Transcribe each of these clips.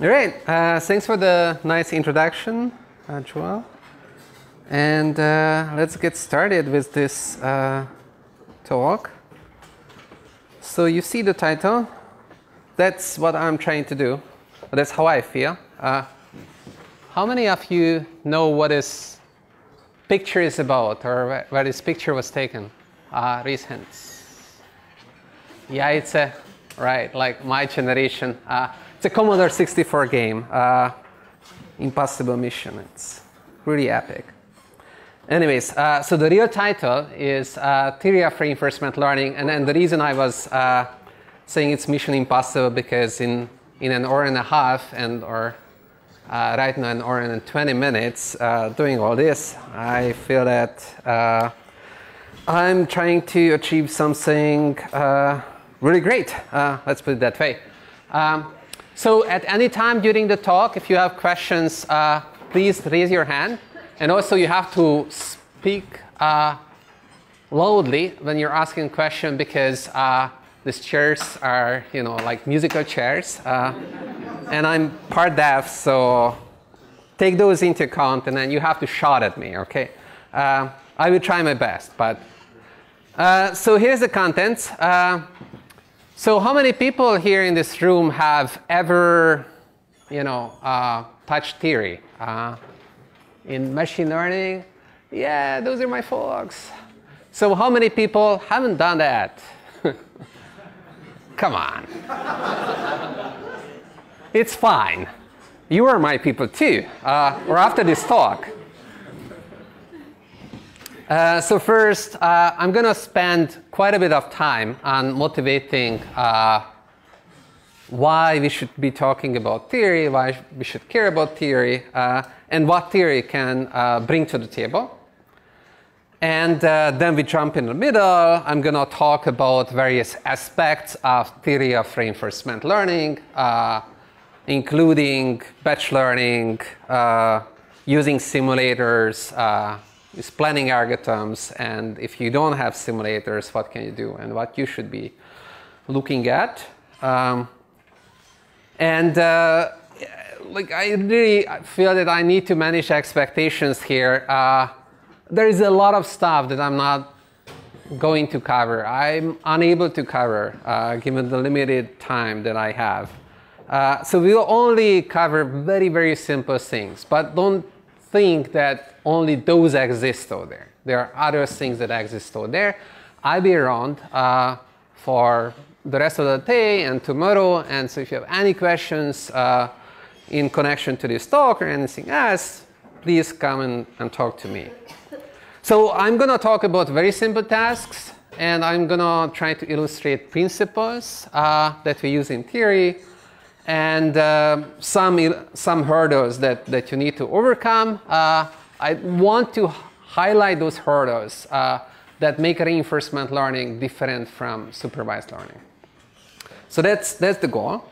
All right. Uh, thanks for the nice introduction, uh, Joelle. And uh, let's get started with this uh, talk. So you see the title. That's what I'm trying to do. That's how I feel. Uh, how many of you know what this picture is about or where this picture was taken? Uh, raise hands. Yeah, it's a, right, like my generation. Uh, it's a Commodore 64 game, uh, Impossible Mission. It's really epic. Anyways, uh, so the real title is uh, Theory of Reinforcement Learning, and then the reason I was uh, saying it's Mission Impossible because in, in an hour and a half and or uh, right now an hour and 20 minutes uh, doing all this, I feel that uh, I'm trying to achieve something really great. let's put it that way. Um, so at any time during the talk, if you have questions, please raise your hand. And also you have to speak uh, loudly when you're asking a question because uh, these chairs are, you know, like musical chairs. Uh, and I'm part deaf, so take those into account and then you have to shout at me, okay? Uh, I will try my best, but. Uh, so here's the contents. Uh, so how many people here in this room have ever, you know, touched theory? in machine learning, yeah, those are my folks. So how many people haven't done that? Come on. it's fine. You are my people too, uh, or after this talk. Uh, so first, uh, I'm going to spend quite a bit of time on motivating uh, why we should be talking about theory, why we should care about theory, uh, and what theory can uh, bring to the table. And then we jump in the middle. I'm going to talk about various aspects of theory of reinforcement learning, including batch learning, using simulators, use planning algorithms, and if you don't have simulators, what can you do, and what you should be looking at. Um, and uh, like I really feel that I need to manage expectations here. Uh, there is a lot of stuff that I'm not going to cover. I'm unable to cover uh, given the limited time that I have. Uh, so we'll only cover very, very simple things, but don't think that only those exist out there. There are other things that exist out there. I'll be around uh, for the rest of the day and tomorrow. And so if you have any questions uh, in connection to this talk or anything else, please come and, and talk to me. So I'm going to talk about very simple tasks. And I'm going to try to illustrate principles uh, that we use in theory and uh, some, some hurdles that, that you need to overcome. Uh, I want to highlight those hurdles uh, that make reinforcement learning different from supervised learning. So that's, that's the goal.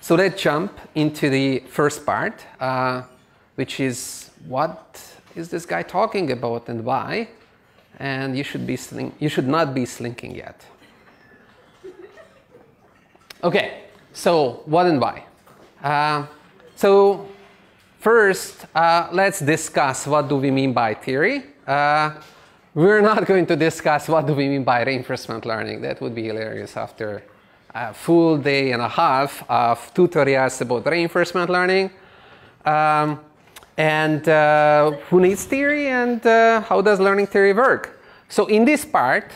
So let's jump into the first part, uh, which is what is this guy talking about and why? And you should, be you should not be slinking yet. Okay, so what and why? Uh, so first, uh, let's discuss what do we mean by theory. Uh, we're not going to discuss what do we mean by reinforcement learning. That would be hilarious after a full day and a half of tutorials about reinforcement learning. Um, and uh, who needs theory and uh, how does learning theory work? So in this part,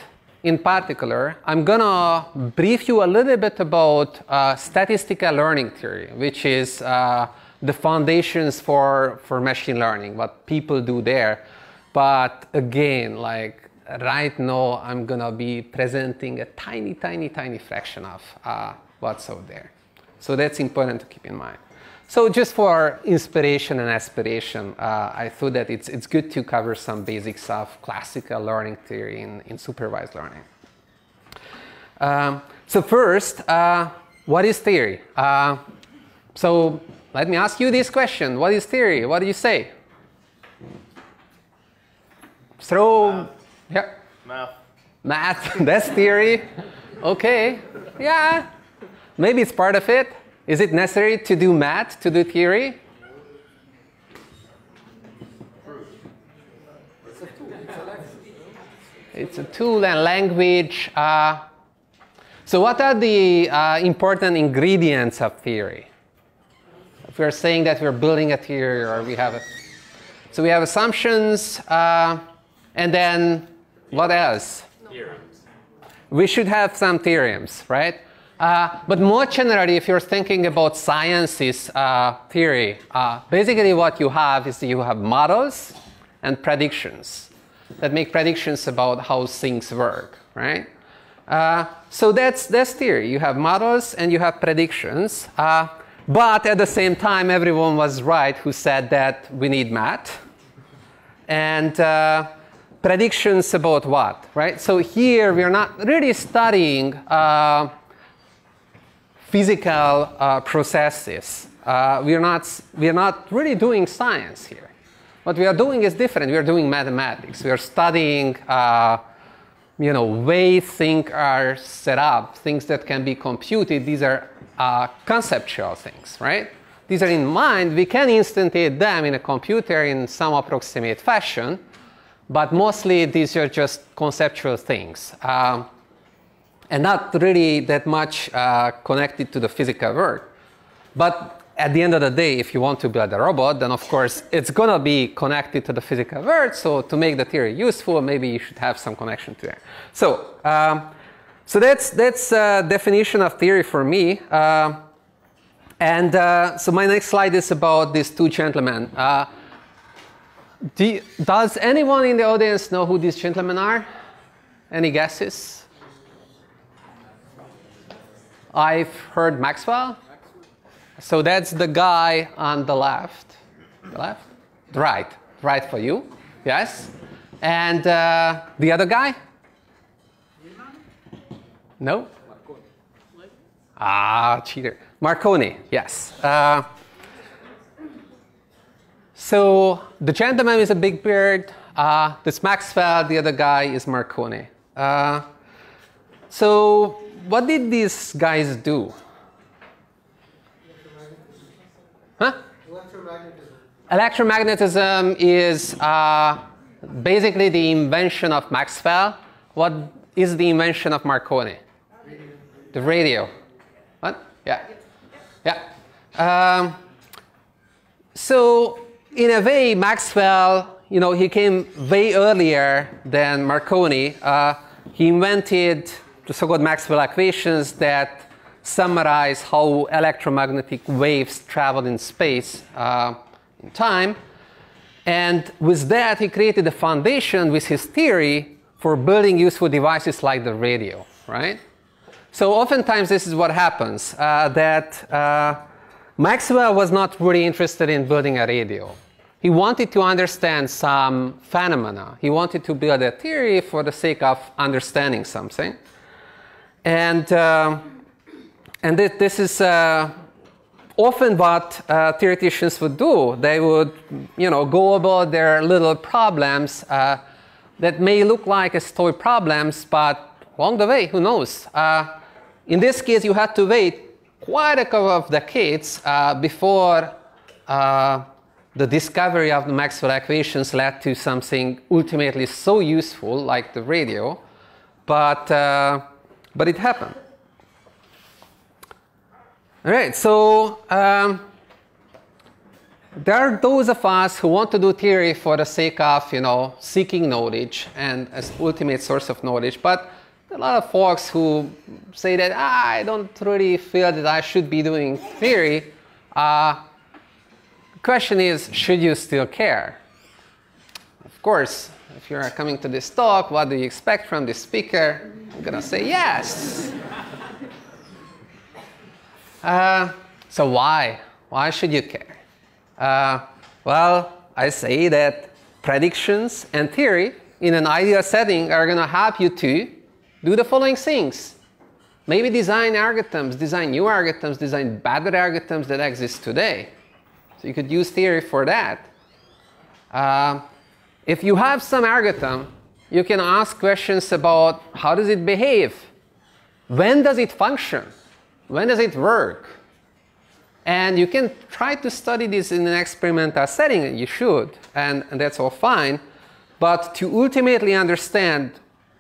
in particular, I'm gonna brief you a little bit about uh, statistical learning theory, which is uh, the foundations for, for machine learning, what people do there. But again, like right now I'm gonna be presenting a tiny, tiny, tiny fraction of uh, what's out there. So that's important to keep in mind. So just for inspiration and aspiration, uh, I thought that it's, it's good to cover some basics of classical learning theory in, in supervised learning. Um, so first, uh, what is theory? Uh, so let me ask you this question. What is theory? What do you say? Throw yeah. Math. Math, that's theory. Okay. Yeah. Maybe it's part of it. Is it necessary to do math to do theory? It's a tool and language. Uh, so what are the uh, important ingredients of theory? If we're saying that we're building a theory or we have a, so we have assumptions, uh, and then what else? Theorems. We should have some theorems, right? Uh, but more generally, if you're thinking about sciences uh, theory, uh, basically what you have is you have models and predictions that make predictions about how things work, right? Uh, so that's, that's theory. You have models and you have predictions. Uh, but at the same time, everyone was right who said that we need math. And uh, predictions about what, right? So here we are not really studying uh, physical uh, processes. Uh, we, are not, we are not really doing science here. What we are doing is different. We are doing mathematics. We are studying, uh, you know, ways things are set up, things that can be computed. These are uh, conceptual things, right? These are in mind. We can instantiate them in a computer in some approximate fashion, but mostly these are just conceptual things. Um, and not really that much uh, connected to the physical world. But at the end of the day, if you want to build a robot, then of course it's going to be connected to the physical world. So to make the theory useful, maybe you should have some connection to it. So, um, so that's that's a definition of theory for me. Uh, and uh, so my next slide is about these two gentlemen. Uh, do, does anyone in the audience know who these gentlemen are? Any guesses? I've heard Maxwell. So that's the guy on the left. The left? Right. Right for you. Yes. And uh, the other guy? No? Ah, cheater. Marconi, yes. Uh, so the gentleman is a big beard. Uh, this Maxwell, the other guy is Marconi. Uh, so what did these guys do? Huh? Electromagnetism. Electromagnetism is uh, basically the invention of Maxwell. What is the invention of Marconi? Radio. The radio. What? Yeah. Yeah. Um, so in a way, Maxwell, you know, he came way earlier than Marconi. Uh, he invented the so-called Maxwell equations that summarize how electromagnetic waves travel in space uh, in time. And with that, he created a foundation with his theory for building useful devices like the radio, right? So oftentimes this is what happens, uh, that uh, Maxwell was not really interested in building a radio. He wanted to understand some phenomena. He wanted to build a theory for the sake of understanding something. And uh, and this, this is uh, often what uh, theoreticians would do. They would, you know, go about their little problems uh, that may look like as toy problems, but along the way, who knows? Uh, in this case, you had to wait quite a couple of decades uh, before the discovery of the Maxwell equations led to something ultimately so useful like the radio. But, but it happened. All right, so um, there are those of us who want to do theory for the sake of, you know, seeking knowledge and as ultimate source of knowledge. But a lot of folks who say that ah, I don't really feel that I should be doing theory. Uh, the question is, should you still care? Of course, if you're coming to this talk, what do you expect from this speaker? I'm gonna say yes. Uh, so why? Why should you care? Uh, well, I say that predictions and theory in an ideal setting are going to help you to do the following things. Maybe design algorithms, design new algorithms, design better algorithms that exist today. So you could use theory for that. Uh, if you have some algorithm, you can ask questions about how does it behave? When does it function? When does it work? And you can try to study this in an experimental setting, you should, and, and that's all fine. But to ultimately understand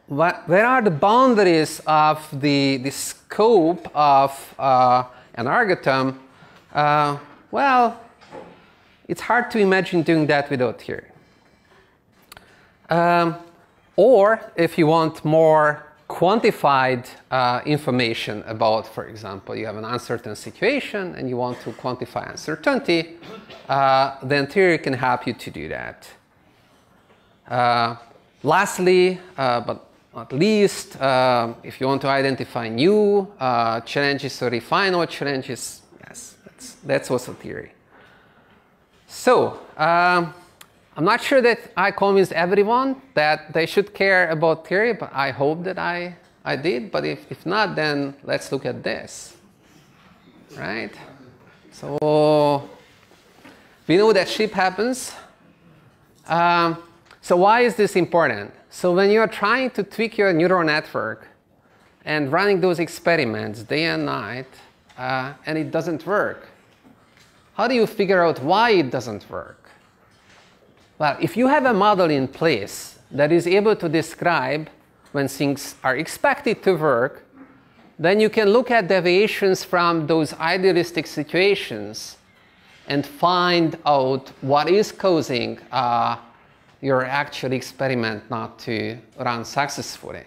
what, where are the boundaries of the, the scope of uh, an algorithm, uh, well, it's hard to imagine doing that without theory. Um, or if you want more quantified uh, information about, for example, you have an uncertain situation and you want to quantify uncertainty, uh, then theory can help you to do that. Uh, lastly, uh, but not least, uh, if you want to identify new uh, challenges or refine old challenges, yes, that's, that's also theory. So, um, I'm not sure that I convinced everyone that they should care about theory, but I hope that I, I did. But if, if not, then let's look at this. Right? So we know that ship happens. Um, so why is this important? So when you're trying to tweak your neural network and running those experiments day and night, uh, and it doesn't work, how do you figure out why it doesn't work? Well, if you have a model in place that is able to describe when things are expected to work, then you can look at deviations from those idealistic situations and find out what is causing uh, your actual experiment not to run successfully.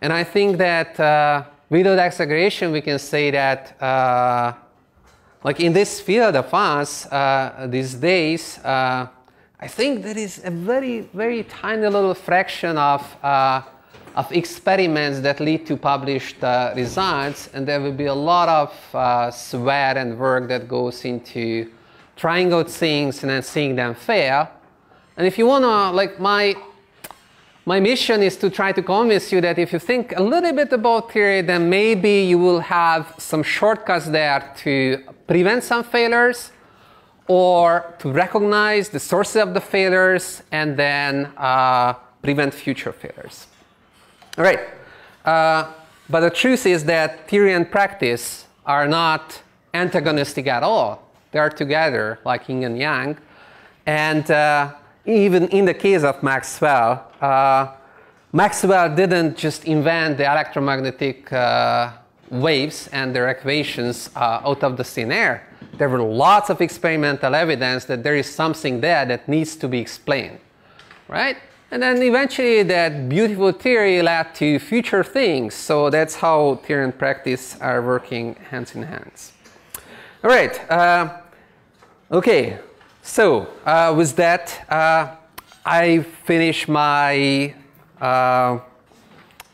And I think that uh, without exaggeration, we can say that, uh, like in this field of us uh, these days, uh, I think there is a very, very tiny little fraction of, uh, of experiments that lead to published uh, results, and there will be a lot of uh, sweat and work that goes into trying out things and then seeing them fail. And if you want to, like my, my mission is to try to convince you that if you think a little bit about theory, then maybe you will have some shortcuts there to prevent some failures or to recognize the sources of the failures and then uh, prevent future failures. All right. Uh, but the truth is that theory and practice are not antagonistic at all. They are together, like yin and yang. And uh, even in the case of Maxwell, uh, Maxwell didn't just invent the electromagnetic uh, waves and their equations uh, out of the thin air there were lots of experimental evidence that there is something there that needs to be explained, right? And then eventually that beautiful theory led to future things. So that's how theory and practice are working hands in hands. All right. Uh, okay. So uh, with that, uh, I finish my uh,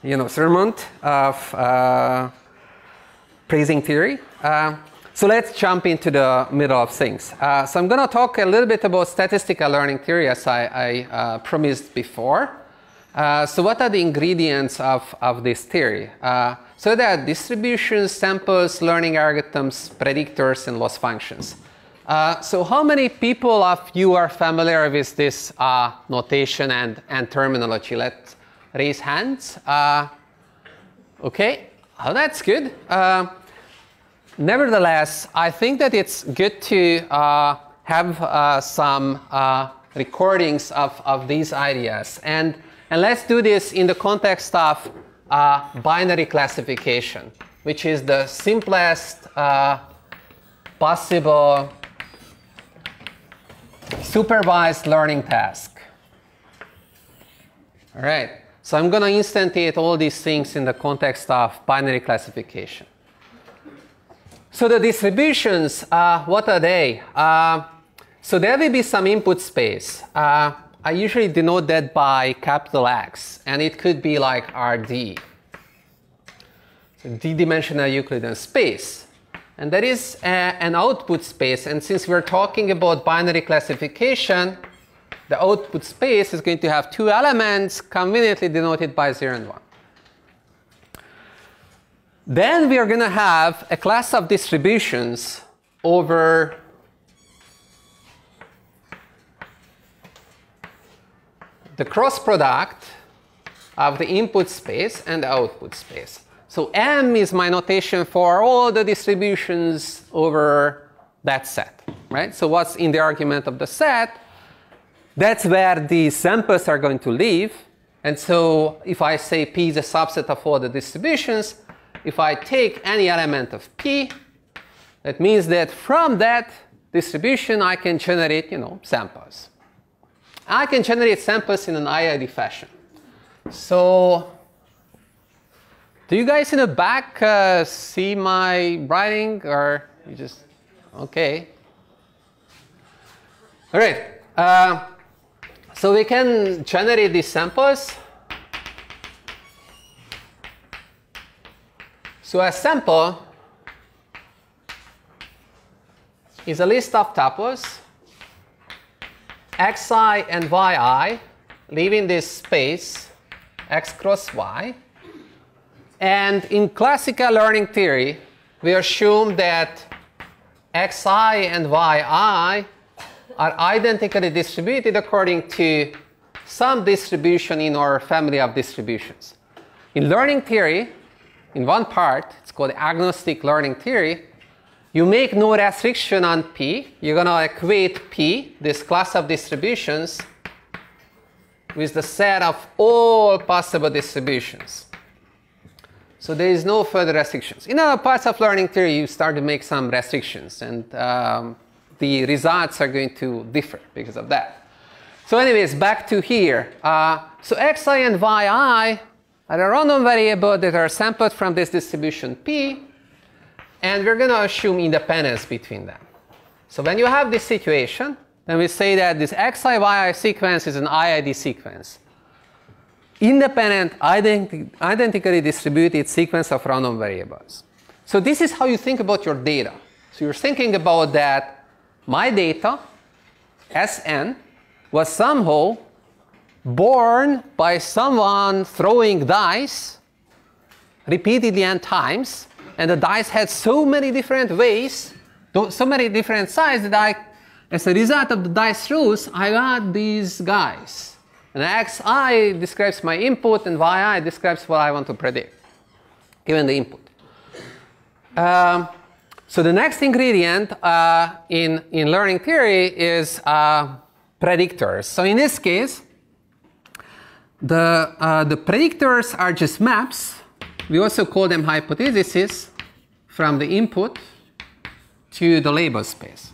you know sermon of uh, praising theory. So let's jump into the middle of things. Uh, so I'm going to talk a little bit about statistical learning theory as I, I uh, promised before. Uh, so what are the ingredients of, of this theory? Uh, so there are distributions, samples, learning algorithms, predictors, and loss functions. Uh, so how many people of you are familiar with this uh, notation and, and terminology? Let's raise hands. okay, oh, that's good. Nevertheless, I think that it's good to uh, have uh, some uh, recordings of, of these ideas. And, and let's do this in the context of uh, binary classification, which is the simplest uh, possible supervised learning task. All right, so I'm going to instantiate all these things in the context of binary classification. So the distributions, uh, what are they? Uh, so there will be some input space. Uh, I usually denote that by capital X, and it could be like RD. So d-dimensional Euclidean space. And that is a, an output space, and since we're talking about binary classification, the output space is going to have two elements conveniently denoted by 0 and 1. Then we are going to have a class of distributions over the cross product of the input space and the output space. So M is my notation for all the distributions over that set, right? So what's in the argument of the set, that's where the samples are going to live. And so if I say P is a subset of all the distributions, if I take any element of P, that means that from that distribution I can generate, you know, samples. I can generate samples in an IID fashion. So do you guys in the back uh, see my writing or you just, okay. All right. Uh, so we can generate these samples. So a sample is a list of tuples xi and yi leaving this space x cross y and in classical learning theory, we assume that xi and yi are identically distributed according to some distribution in our family of distributions. In learning theory, in one part, it's called agnostic learning theory, you make no restriction on P. You're going to equate P, this class of distributions, with the set of all possible distributions. So there is no further restrictions. In other parts of learning theory, you start to make some restrictions, and um, the results are going to differ because of that. So anyways, back to here. Uh, so xi and yi are a random variable that are sampled from this distribution P, and we're going to assume independence between them. So when you have this situation, then we say that this xi yi sequence is an IID sequence independent, identi identically distributed sequence of random variables. So this is how you think about your data. So you're thinking about that my data, Sn, was somehow born by someone throwing dice repeatedly n times, and the dice had so many different ways, so many different sizes that I, as a result of the dice throws, I got these guys. And xi describes my input and yi describes what I want to predict, given the input. Um, so the next ingredient uh, in, in learning theory is uh, predictors. So in this case, the, uh, the predictors are just maps. We also call them hypotheses from the input to the label space,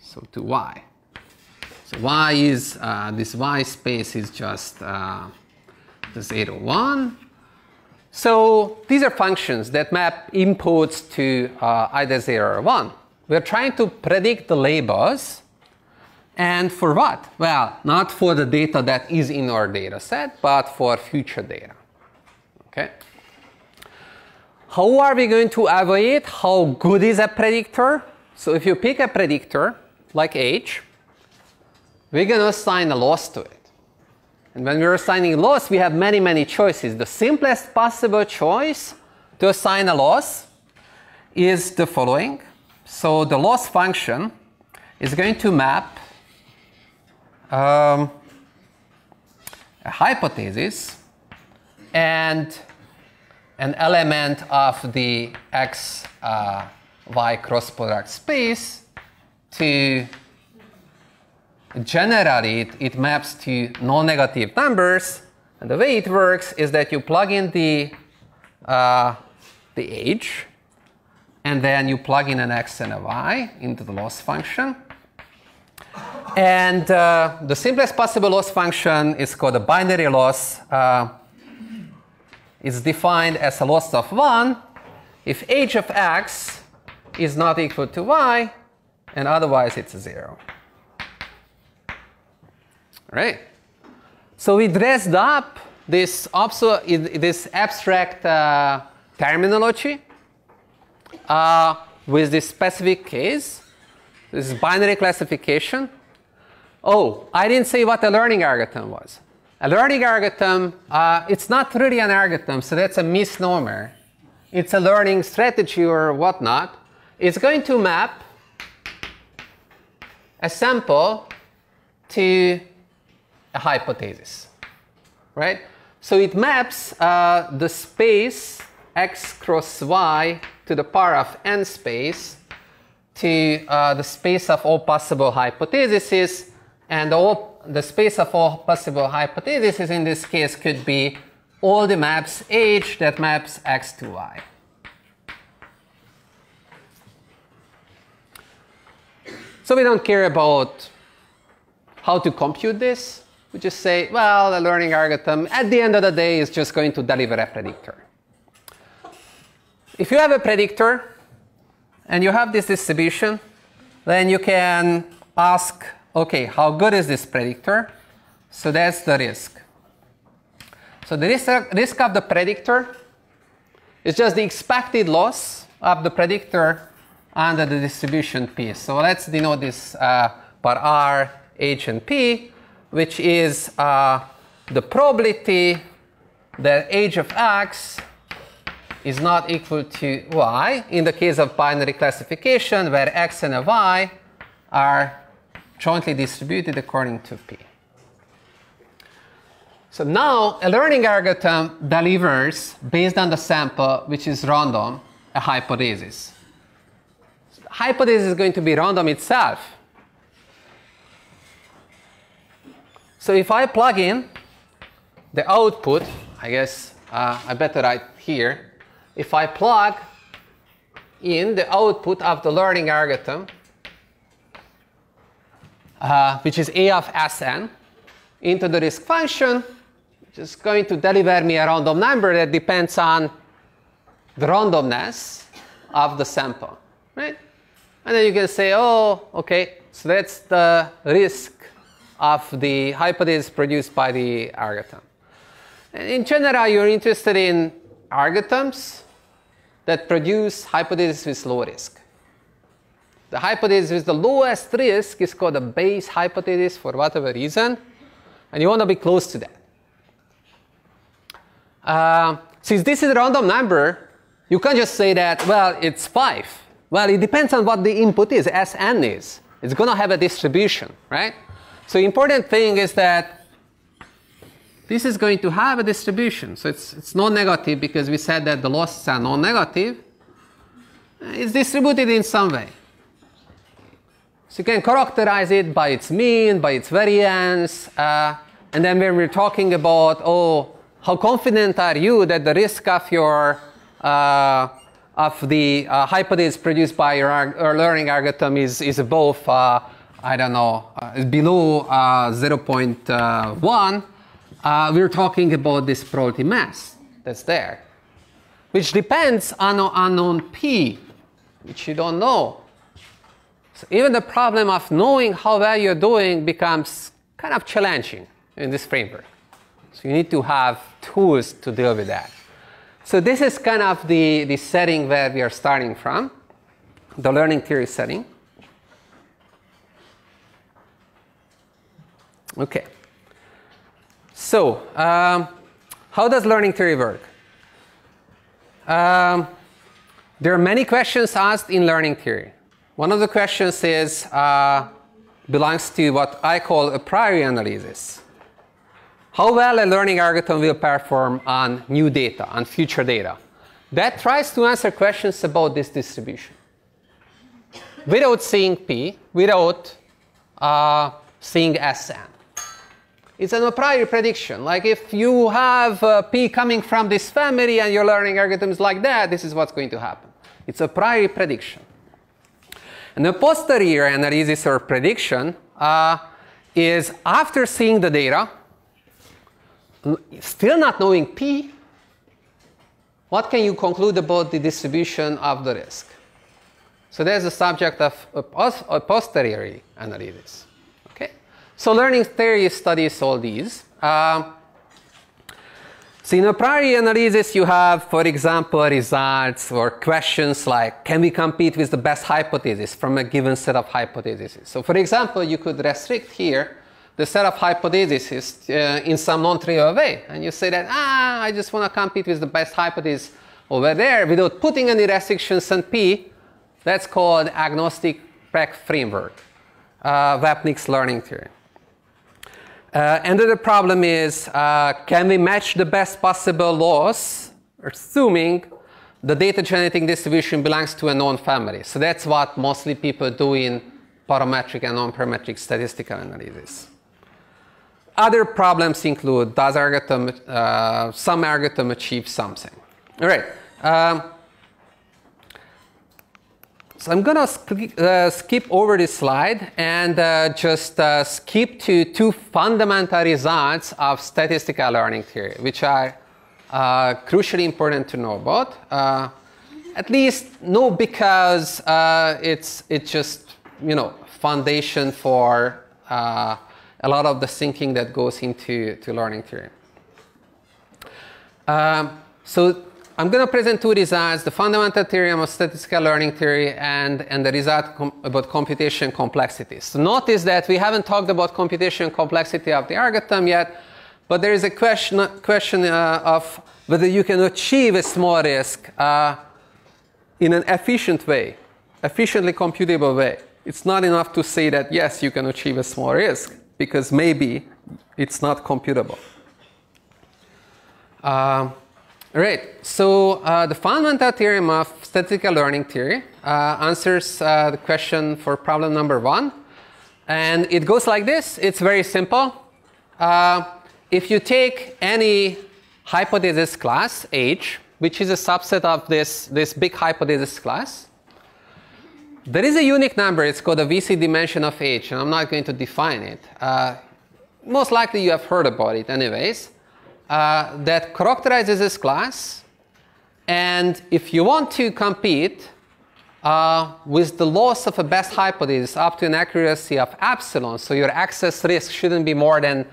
so to y. So y is, uh, this y space is just uh, the 0, 1. So these are functions that map inputs to uh, either 0 or 1. We're trying to predict the labels. And for what? Well, not for the data that is in our data set, but for future data. Okay? How are we going to evaluate how good is a predictor? So if you pick a predictor, like age, we're going to assign a loss to it. And when we're assigning loss, we have many, many choices. The simplest possible choice to assign a loss is the following. So the loss function is going to map um, a hypothesis and an element of the x uh, y cross product space to generally it, it maps to non-negative numbers. And the way it works is that you plug in the, uh, the age, and then you plug in an x and a y into the loss function. And uh, the simplest possible loss function is called a binary loss. Uh, it's defined as a loss of 1 if h of x is not equal to y, and otherwise it's a 0 right? So we dressed up this, this abstract uh, terminology uh, with this specific case. This is binary classification. Oh, I didn't say what a learning algorithm was. A learning algorithm, uh, it's not really an algorithm, so that's a misnomer. It's a learning strategy or whatnot. It's going to map a sample to a hypothesis, right? So it maps uh, the space x cross y to the power of n space to uh, the space of all possible hypotheses, and all, the space of all possible hypotheses in this case could be all the maps H that maps X to Y. So we don't care about how to compute this. We just say, well, the learning algorithm at the end of the day is just going to deliver a predictor. If you have a predictor and you have this distribution, then you can ask, okay, how good is this predictor? So that's the risk. So the risk, of the predictor is just the expected loss of the predictor under the distribution P. So let's denote this uh, by R, H, and P, which is uh, the probability that H of X is not equal to Y in the case of binary classification where X and Y are jointly distributed according to P. So now a learning algorithm delivers, based on the sample, which is random, a hypothesis hypothesis is going to be random itself. So if I plug in the output, I guess uh, I better write here. If I plug in the output of the learning algorithm, uh, which is a of Sn, into the risk function, which is going to deliver me a random number that depends on the randomness of the sample, right? And then you can say, oh, okay, so that's the risk of the hypothesis produced by the algorithm. And in general, you're interested in algorithms that produce hypotheses with low risk. The hypothesis with the lowest risk is called a Bayes hypothesis for whatever reason, and you want to be close to that. Uh, since this is a random number, you can't just say that, well, it's 5 well, it depends on what the input is, Sn is. It's going to have a distribution, right? So the important thing is that this is going to have a distribution. So it's, it's non-negative because we said that the losses are non-negative. It's distributed in some way. So you can characterize it by its mean, by its variance. Uh, and then when we're talking about, oh, how confident are you that the risk of your uh, of the uh, hypothesis produced by your, your, learning algorithm is, is above, uh, I don't know, uh, below uh, 0.1, uh, we're talking about this probability mass that's there, which depends on unknown p, which you don't know. So even the problem of knowing how well you're doing becomes kind of challenging in this framework. So you need to have tools to deal with that. So this is kind of the, the setting where we are starting from, the learning theory setting. Okay. So um, how does learning theory work? Um, there are many questions asked in learning theory. One of the questions is uh, belongs to what I call a priori analysis how well a learning algorithm will perform on new data, on future data. That tries to answer questions about this distribution. Without seeing P, without uh, seeing Sn. It's an a priori prediction. Like if you have uh, P coming from this family and your learning algorithm is like that, this is what's going to happen. It's a priori prediction. And a posterior analysis or prediction uh, is after seeing the data, still not knowing P, what can you conclude about the distribution of the risk? So there's the subject of a posteriori analysis. Okay? So learning theory studies all these. Um, so in a priori analysis, you have, for example, results or questions like, can we compete with the best hypothesis from a given set of hypotheses? So for example, you could restrict here the set of hypotheses uh, in some non-trivial way. And you say that, ah, I just want to compete with the best hypothesis over there without putting any restrictions on P. That's called agnostic PAC framework, uh, Vapnik's learning theory. Uh, and the problem is, uh, can we match the best possible loss, assuming the data generating distribution belongs to a known family. So that's what mostly people do in parametric and non-parametric statistical analysis. Other problems include does algorithm, uh, some algorithm achieve something? All right. Um, so I'm going to uh, skip over this slide and uh, just uh, skip to two fundamental results of statistical learning theory, which are uh, crucially important to know about. Uh, at least know because uh, it's it's just you know foundation for a lot of the thinking that goes into to learning theory. Um, so I'm going to present two results, the fundamental theorem of statistical learning theory and, and the result com about computation complexity. So notice that we haven't talked about computation complexity of the algorithm yet, but there is a question, question uh, of whether you can achieve a small risk uh, in an efficient way, efficiently computable way. It's not enough to say that, yes, you can achieve a small risk, because maybe it's not computable. Uh, right, so uh, the fundamental theorem of statistical learning theory uh, answers uh, the question for problem number one. And it goes like this. It's very simple. Uh, if you take any hypothesis class, H, which is a subset of this, this big hypothesis class, there is a unique number. It's called the VC dimension of H, and I'm not going to define it. Uh, most likely you have heard about it anyways. Uh, that characterizes this class. And if you want to compete uh, with the loss of a best hypothesis up to an accuracy of epsilon, so your excess risk shouldn't be more than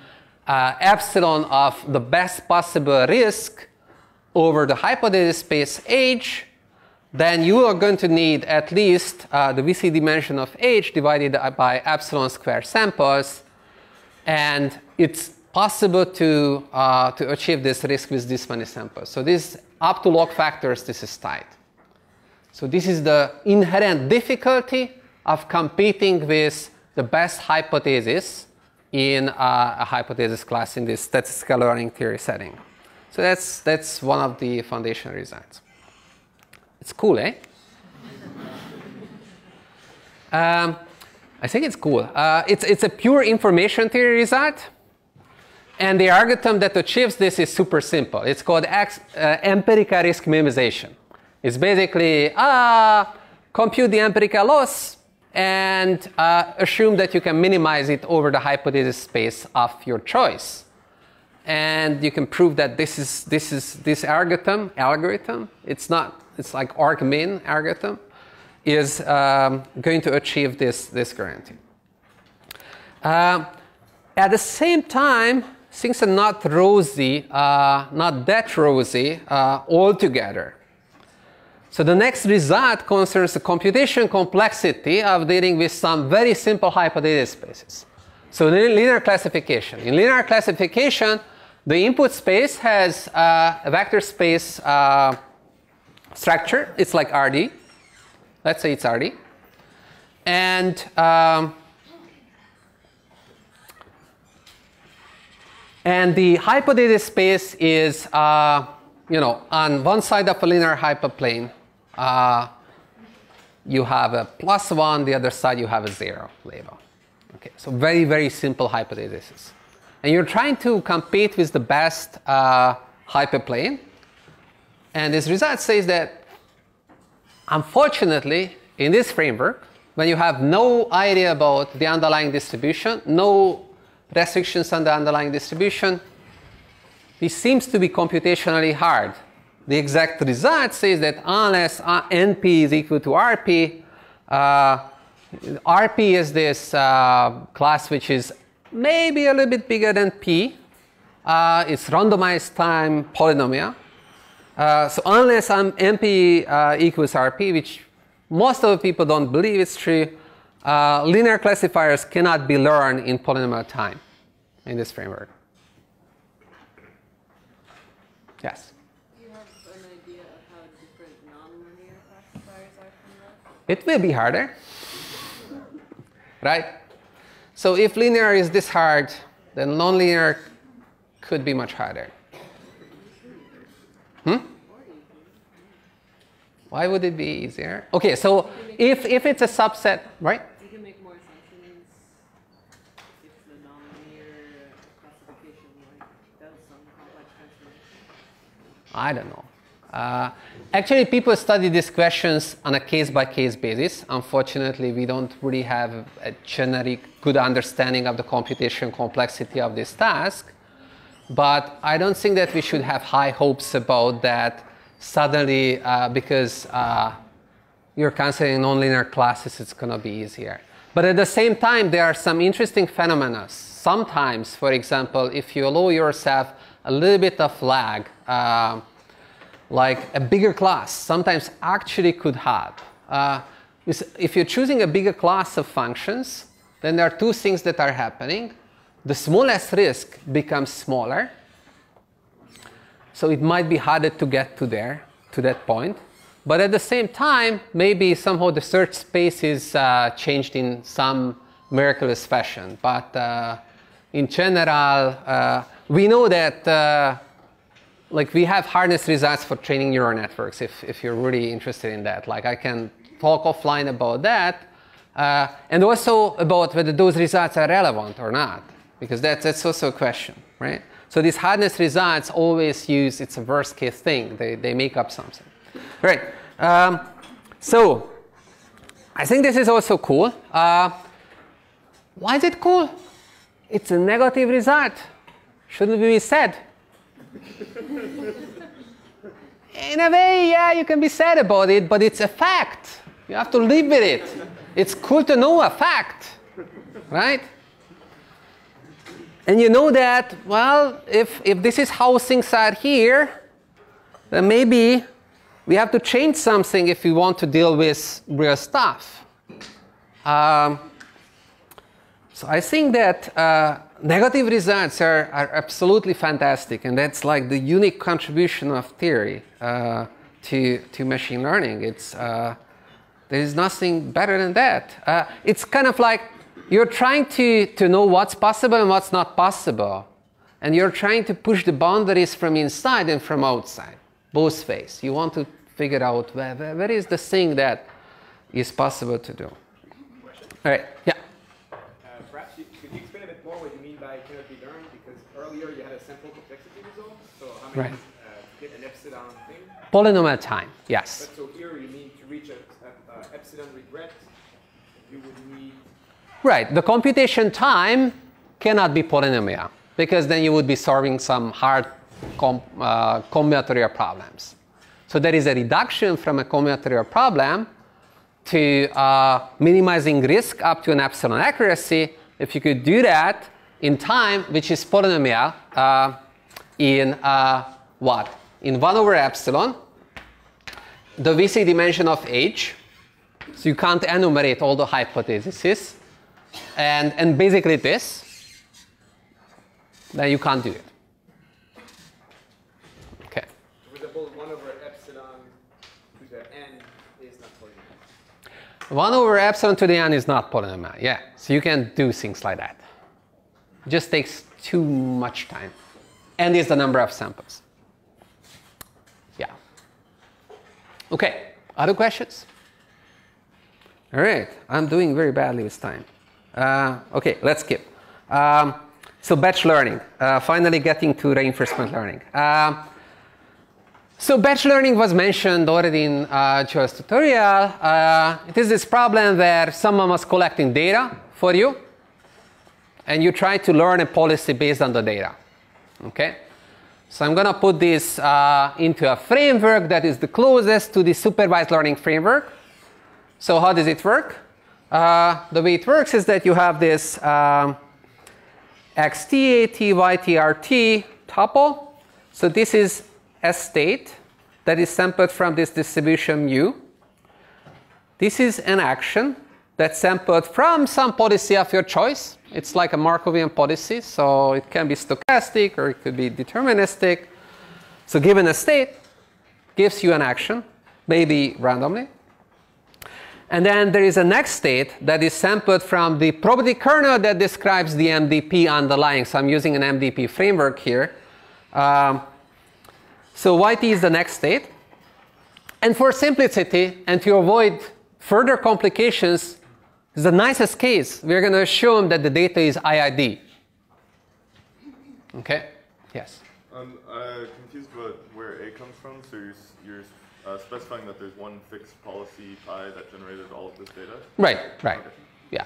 uh, epsilon of the best possible risk over the hypothesis space H, then you are going to need at least uh, the VC dimension of H divided by epsilon square samples. And it's possible to, uh, to achieve this risk with this many samples. So this up to log factors, this is tight. So this is the inherent difficulty of competing with the best hypothesis in uh, a hypothesis class in this statistical learning theory setting. So that's, that's one of the foundation results. It's cool, eh? um, I think it's cool. Uh, it's, it's a pure information theory result. And the algorithm that achieves this is super simple. It's called ex, uh, empirical risk minimization. It's basically uh, compute the empirical loss and uh, assume that you can minimize it over the hypothesis space of your choice. And you can prove that this is this is this algorithm algorithm. It's not. It's like argmin algorithm is um, going to achieve this this guarantee. Uh, at the same time, things are not rosy, uh, not that rosy uh, altogether. So the next result concerns the computation complexity of dealing with some very simple hypothesis spaces. So linear classification. In linear classification, the input space has uh, a vector space uh, structure. It's like RD. Let's say it's RD. And um, and the hypothesis space is, uh, you know, on one side of a linear hyperplane, uh, you have a plus one, the other side you have a zero label. Okay, so very, very simple hypothesis. And you're trying to compete with the best uh, hyperplane. And this result says that, unfortunately, in this framework, when you have no idea about the underlying distribution, no restrictions on the underlying distribution, this seems to be computationally hard the exact result says that unless NP is equal to RP, uh, RP is this uh, class which is maybe a little bit bigger than P. Uh, it's randomized time polynomial. Uh, so unless I'm NP uh, equals RP, which most of the people don't believe it's true, linear classifiers cannot be learned in polynomial time in this framework. Yes? Do you have an idea of how different nonlinear classifiers are from that? It will be harder. right? So if linear is this hard, then nonlinear could be much harder. Hmm? Why would it be easier? Okay, so if, if it's a subset, right? You can make more assumptions if the nonlinear classification like does some complex transformation. I don't know. Uh, actually, people study these questions on a case-by-case basis. Unfortunately, we don't really have a generic good understanding of the computation complexity of this task. But I don't think that we should have high hopes about that suddenly uh, because uh, you're considering nonlinear classes, it's going to be easier. But at the same time, there are some interesting phenomena. Sometimes, for example, if you allow yourself a little bit of lag, uh, like a bigger class sometimes actually could help. Uh, if you're choosing a bigger class of functions, then there are two things that are happening. The smallest risk becomes smaller, so it might be harder to get to there, to that point. But at the same time, maybe somehow the search space is uh, changed in some miraculous fashion. But uh, in general, uh, we know that uh, like we have hardness results for training neural networks if, if you're really interested in that. Like I can talk offline about that uh, and also about whether those results are relevant or not because that's, that's also a question, right? So these hardness results always use, it's a worst case thing. They, they make up something. Right. Um, so I think this is also cool. Uh, why is it cool? It's a negative result. Shouldn't we be sad? In a way, yeah, you can be sad about it, but it's a fact. You have to live with it. It's cool to know a fact, right? And you know that, well, if, if this is how things are here, then maybe we have to change something if we want to deal with real stuff. Um, so I think that uh, negative results are, are absolutely fantastic, and that's like the unique contribution of theory uh, to, to machine learning. It's, uh, there is nothing better than that. Uh, it's kind of like you're trying to, to know what's possible and what's not possible, and you're trying to push the boundaries from inside and from outside, both ways. You want to figure out where, where is the thing that is possible to do. All right, yeah. Right. Uh, get an epsilon thing? Polynomial time, yes. But so here you mean to reach an epsilon regret, you would need... Right, the computation time cannot be polynomial because then you would be solving some hard com uh, combinatorial problems. So there is a reduction from a combinatorial problem to uh, minimizing risk up to an epsilon accuracy. If you could do that in time, which is polynomial, uh, in uh, what? In 1 over epsilon, the VC dimension of H. So you can't enumerate all the hypotheses. And, and basically this, then you can't do it. Okay. For 1 over epsilon to the n is not polynomial. 1 over epsilon to the n is not polynomial, yeah. So you can do things like that. It just takes too much time and is the number of samples. Yeah. Okay, other questions? All right, I'm doing very badly with time. Uh, okay, let's skip. Um, so batch learning, uh, finally getting to reinforcement learning. Uh, so batch learning was mentioned already in uh, Joelle's tutorial. Uh, it is this problem where someone was collecting data for you, and you try to learn a policy based on the data. Okay? So I'm going to put this uh, into a framework that is the closest to the supervised learning framework. So how does it work? Uh, the way it works is that you have this um, xtat, ytrt tuple. So this is a state that is sampled from this distribution mu. This is an action that's sampled from some policy of your choice. It's like a Markovian policy, so it can be stochastic or it could be deterministic. So given a state, gives you an action, maybe randomly. And then there is a next state that is sampled from the probability kernel that describes the MDP underlying. So I'm using an MDP framework here. Um, so YT is the next state. And for simplicity and to avoid further complications, the nicest case, we're going to assume that the data is IID. Okay? Yes. I'm uh, confused about where A comes from. So you're, you're uh, specifying that there's one fixed policy pi that generated all of this data? Right, right. Yeah.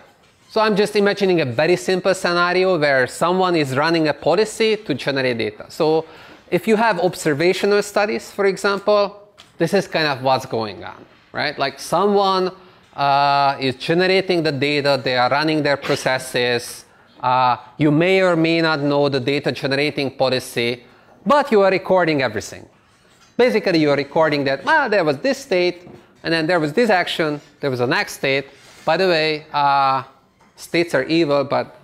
So I'm just imagining a very simple scenario where someone is running a policy to generate data. So if you have observational studies, for example, this is kind of what's going on, right? Like someone uh, is generating the data, they are running their processes. Uh, you may or may not know the data generating policy, but you are recording everything. Basically, you are recording that, well, there was this state, and then there was this action, there was a next state. By the way, uh, states are evil, but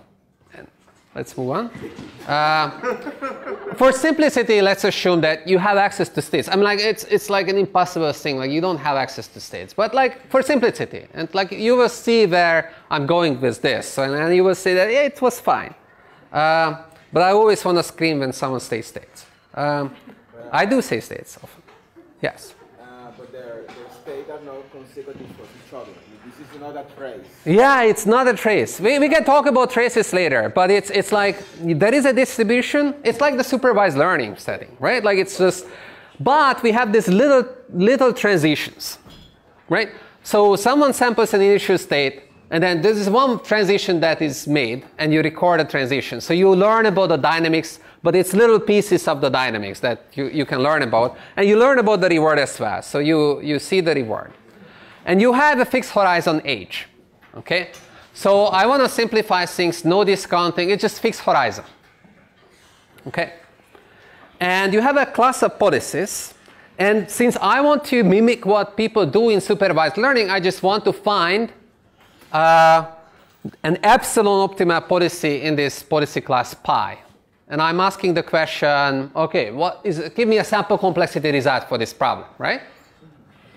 let's move on. Uh, for simplicity, let's assume that you have access to states. I'm like, it's, it's like an impossible thing, like you don't have access to states. But like for simplicity, and like you will see where I'm going with this, and then you will see that yeah, it was fine. Uh, but I always want to scream when someone says states. Um, I do say states often. Yes. Uh, but their, their state are not consecutive for each other. Not a trace. Yeah, it's not a trace. We, we can talk about traces later, but it's, it's like there is a distribution. It's like the supervised learning setting, right? Like it's just, but we have these little, little transitions, right? So someone samples an initial state, and then this is one transition that is made, and you record a transition. So you learn about the dynamics, but it's little pieces of the dynamics that you, you can learn about, and you learn about the reward as well. So you, you see the reward. And you have a fixed horizon age. Okay? So I want to simplify things, no discounting, it's just fixed horizon. Okay? And you have a class of policies. And since I want to mimic what people do in supervised learning, I just want to find uh, an epsilon optimal policy in this policy class pi. And I'm asking the question, okay, what is, give me a sample complexity result for this problem, right?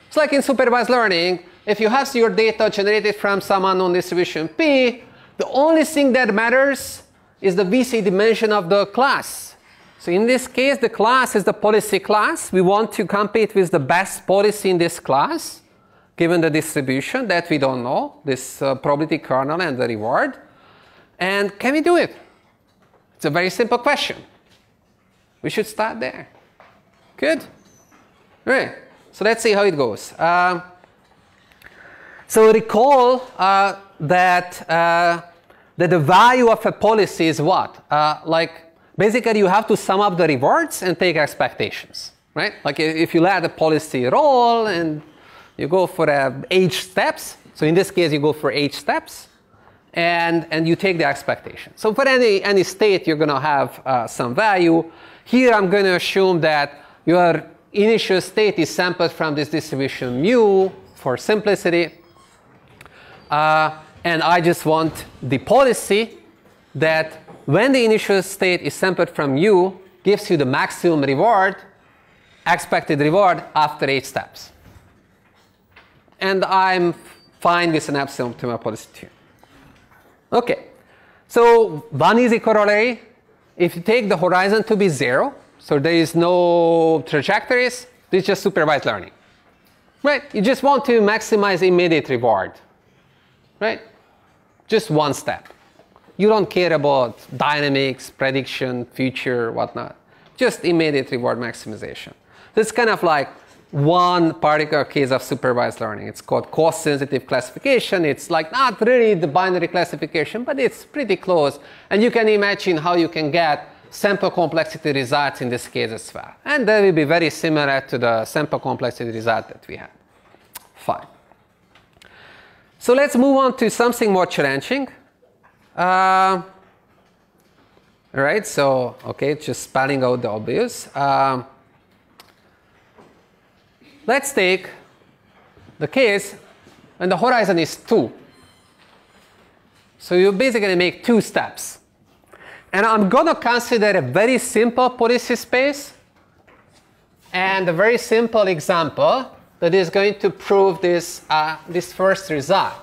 It's like in supervised learning, if you have your data generated from some unknown distribution P, the only thing that matters is the VC dimension of the class. So in this case, the class is the policy class. We want to compete with the best policy in this class, given the distribution that we don't know, this uh, probability kernel and the reward. And can we do it? It's a very simple question. We should start there. Good? Right. So let's see how it goes. Uh, so recall uh, that, uh, that the value of a policy is what? Uh, like basically you have to sum up the rewards and take expectations, right? Like if you let a policy roll and you go for uh, h steps, so in this case you go for h steps, and, and you take the expectation. So for any, any state you're going to have uh, some value. Here I'm going to assume that your initial state is sampled from this distribution mu for simplicity. Uh, and I just want the policy that when the initial state is sampled from u gives you the maximum reward, expected reward after eight steps. And I'm fine with an epsilon optimal policy too. Okay, so one easy corollary, if you take the horizon to be zero, so there is no trajectories, this is just supervised learning. Right? You just want to maximize immediate reward. Right? Just one step. You don't care about dynamics, prediction, future, whatnot. Just immediate reward maximization. This is kind of like one particular case of supervised learning. It's called cost-sensitive classification. It's like not really the binary classification, but it's pretty close. And you can imagine how you can get sample complexity results in this case as well. And that will be very similar to the sample complexity result that we had. Fine. So let's move on to something more challenging. Uh, right, so, okay, just spelling out the obvious. Um, let's take the case when the horizon is 2. So you basically make two steps. And I'm going to consider a very simple policy space and a very simple example that is going to prove this, uh, this first result.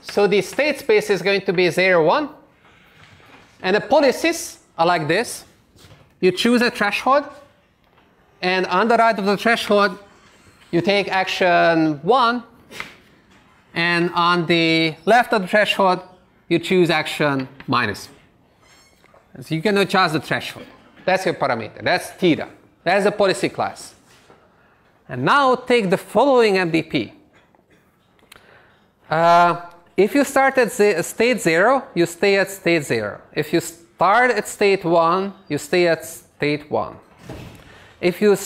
So the state space is going to be 0, 1. And the policies are like this. You choose a threshold, and on the right of the threshold, you take action 1, and on the left of the threshold, you choose action minus. So you can adjust the threshold. That's your parameter. That's theta. That's the policy class. And now take the following MDP. Uh, if you start at state 0, you stay at state 0. If you start at state 1, you stay at state 1. If you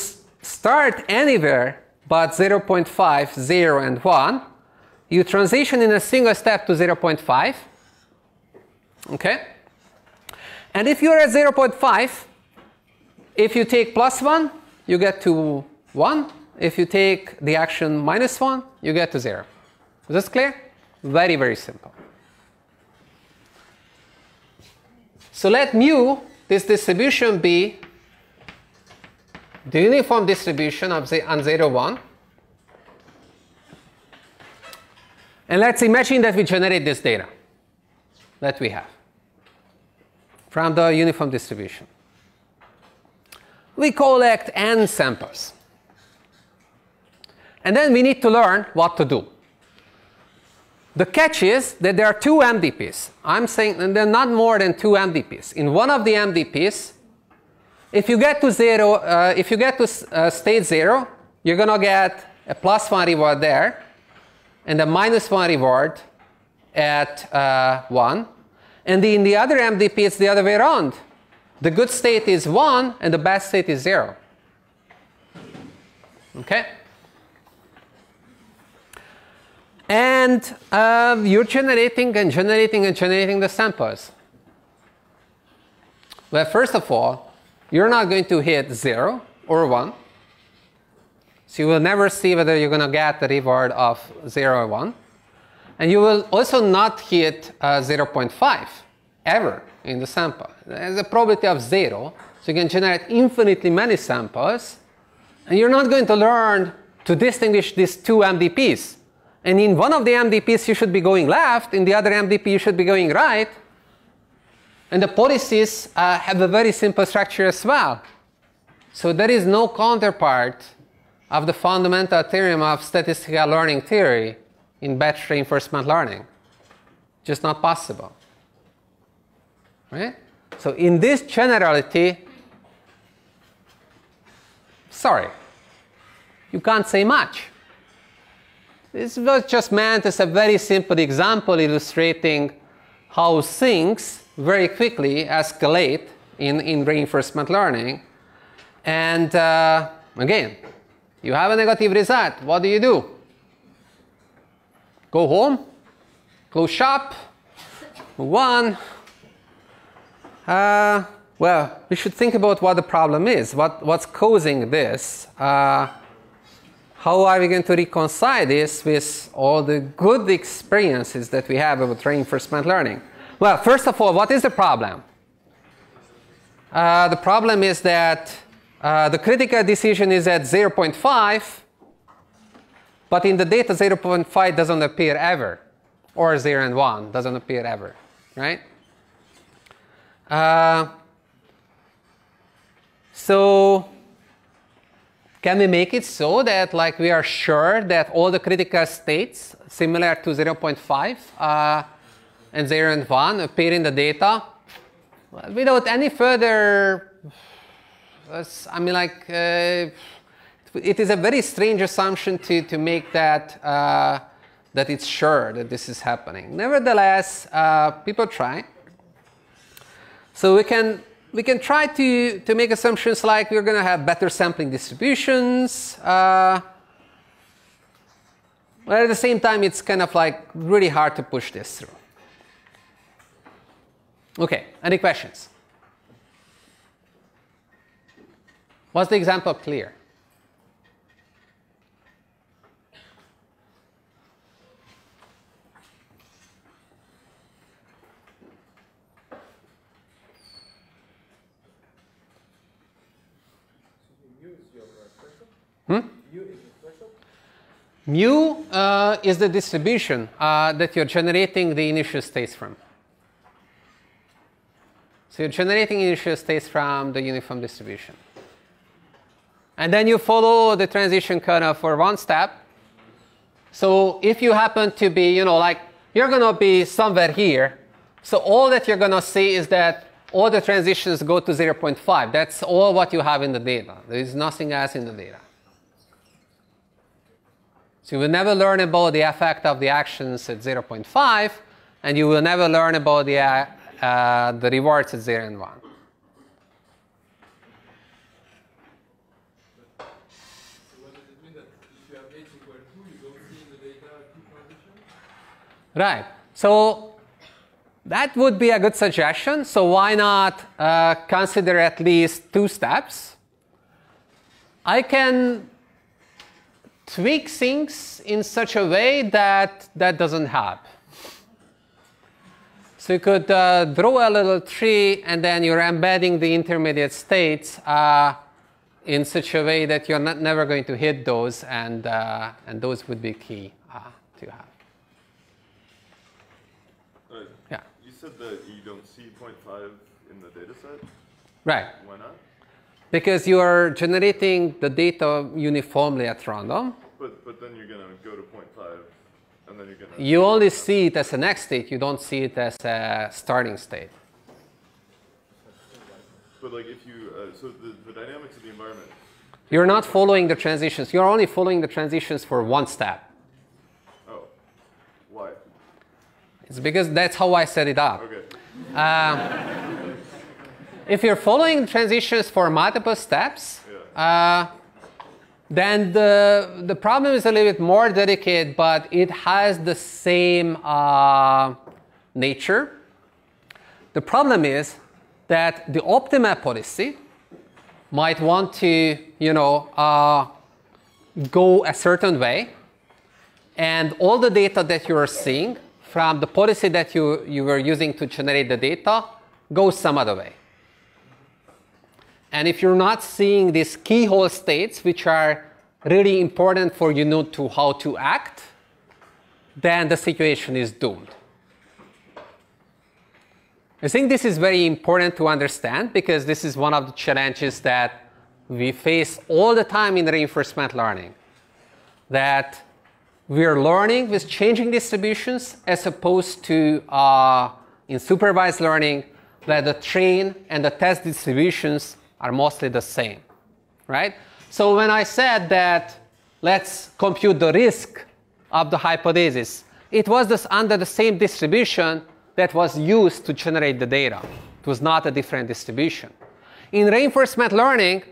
start anywhere but 0.5, 0, and 1, you transition in a single step to 0.5. Okay? And if you're at 0.5, if you take plus 1, you get to 1. If you take the action minus 1, you get to 0. Is this clear? Very, very simple. So let mu, this distribution, be the uniform distribution of the on 0, 1. And let's imagine that we generate this data that we have from the uniform distribution. We collect n samples. And then we need to learn what to do. The catch is that there are two MDPs. I'm saying there are not more than two MDPs. In one of the MDPs, if you get to zero, uh, if you get to uh, state zero, you're going to get a plus one reward there and a minus one reward at uh, one. And in the other MDP, it's the other way around. The good state is one and the bad state is zero. Okay? And uh, you're generating and generating and generating the samples. Well, first of all, you're not going to hit 0 or 1. So you will never see whether you're going to get the reward of 0 or 1. And you will also not hit uh, 0.5 ever in the sample. There's a probability of 0. So you can generate infinitely many samples. And you're not going to learn to distinguish these two MDPs. And in one of the MDPs, you should be going left. In the other MDP, you should be going right. And the policies uh, have a very simple structure as well. So there is no counterpart of the fundamental theorem of statistical learning theory in batch reinforcement learning. Just not possible. Right? So in this generality, sorry, you can't say much. This was just meant as a very simple example illustrating how things very quickly escalate in, in reinforcement learning. And uh, again, you have a negative result. What do you do? Go home, close shop, move on. Uh, well, we should think about what the problem is, what, what's causing this. Uh, how are we going to reconcile this with all the good experiences that we have about reinforcement learning? Well, first of all, what is the problem? Uh, the problem is that uh, the critical decision is at 0.5, but in the data 0.5 doesn't appear ever, or 0 and 1 doesn't appear ever, right? Uh, so can we make it so that like we are sure that all the critical states similar to 0.5 uh, and 0 and 1 appear in the data without any further, I mean like, uh, it is a very strange assumption to, to make that, uh, that it's sure that this is happening. Nevertheless, uh, people try. So we can we can try to, to make assumptions like we're going to have better sampling distributions. Uh, but at the same time, it's kind of like really hard to push this through. Okay, any questions? Was the example clear? Hmm? Mu uh, is the distribution uh, that you're generating the initial states from. So you're generating initial states from the uniform distribution. And then you follow the transition kernel for one step. So if you happen to be, you know, like you're going to be somewhere here, so all that you're going to see is that all the transitions go to 0.5. That's all what you have in the data. There is nothing else in the data. So you will never learn about the effect of the actions at 0.5, and you will never learn about the, uh, the rewards at 0 and 1. So what does it mean that if you have h equal 2, you don't see in the data two transitions? Right. So that would be a good suggestion. So why not uh, consider at least two steps? I can tweak things in such a way that that doesn't happen. So you could uh, draw a little tree and then you're embedding the intermediate states uh, in such a way that you're not never going to hit those and, uh, and those would be key uh, to have. Uh, Yeah. You said that you don't see 0.5 in the data set. Right. Why not? Because you are generating the data uniformly at random. But but then you're gonna go to 0.5, and then you're gonna. You only see it as a next state, you don't see it as a starting state. But like if you uh, so the, the dynamics of the environment. You're not following the transitions, you're only following the transitions for one step. Oh, why? It's because that's how I set it up. Okay. If you're following transitions for multiple steps, uh, then the, the problem is a little bit more delicate, but it has the same uh, nature. The problem is that the optimal policy might want to, you know, uh, go a certain way, and all the data that you are seeing from the policy that you, you were using to generate the data goes some other way. And if you're not seeing these keyhole states, which are really important for you know to how to act, then the situation is doomed. I think this is very important to understand because this is one of the challenges that we face all the time in reinforcement learning. That we're learning with changing distributions as opposed to uh, in supervised learning that the train and the test distributions are mostly the same, right? So when I said that let's compute the risk of the hypothesis, it was this under the same distribution that was used to generate the data. It was not a different distribution. In reinforcement learning,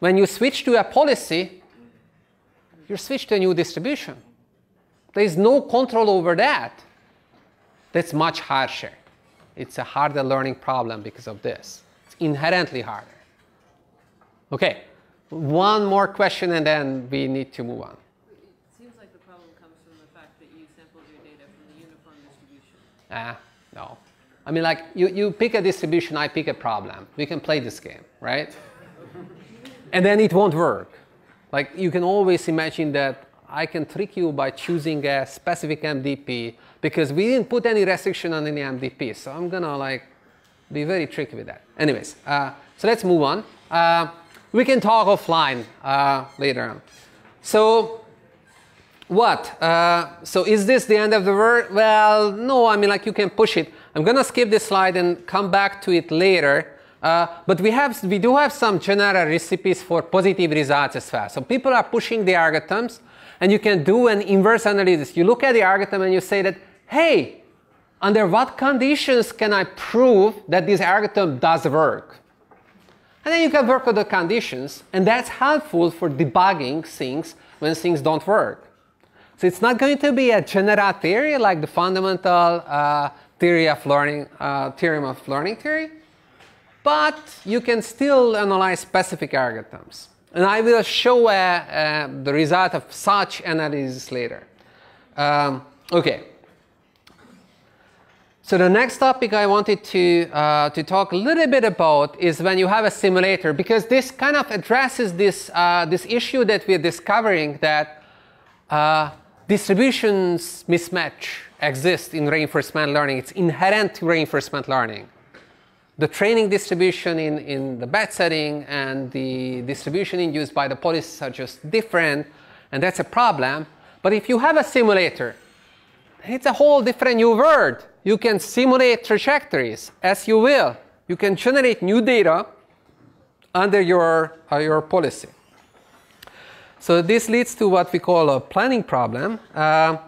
when you switch to a policy, you switch to a new distribution. There is no control over that. That's much harsher. It's a harder learning problem because of this. It's inherently harder. Okay, one more question and then we need to move on. It seems like the problem comes from the fact that you sampled your data from the uniform distribution. Ah, no. I mean, like, you, you pick a distribution, I pick a problem. We can play this game, right? and then it won't work. Like, you can always imagine that I can trick you by choosing a specific MDP because we didn't put any restriction on any MDP. So I'm gonna, like, be very tricky with that. Anyways, uh, so let's move on. Uh, we can talk offline uh, later on. So, what? Uh, so is this the end of the world? Well, no, I mean, like you can push it. I'm gonna skip this slide and come back to it later. Uh, but we have, we do have some general recipes for positive results as well. So people are pushing the algorithms, and you can do an inverse analysis. You look at the algorithm and you say that, hey, under what conditions can I prove that this algorithm does work? And then you can work with the conditions, and that's helpful for debugging things when things don't work. So it's not going to be a general theory like the fundamental uh, theory of learning, uh, theorem of learning theory, but you can still analyze specific algorithms. And I will show uh, uh, the result of such analysis later. Um, okay. So the next topic I wanted to, uh, to talk a little bit about is when you have a simulator, because this kind of addresses this, uh, this issue that we're discovering that uh, distributions mismatch exist in reinforcement learning. It's inherent to reinforcement learning. the training distribution in, in the batch setting and the distribution induced by the policies are just different, and that's a problem. But if you have a simulator, it's a whole different new world. You can simulate trajectories as you will. You can generate new data under your, uh, your policy. So this leads to what we call a planning problem. Uh,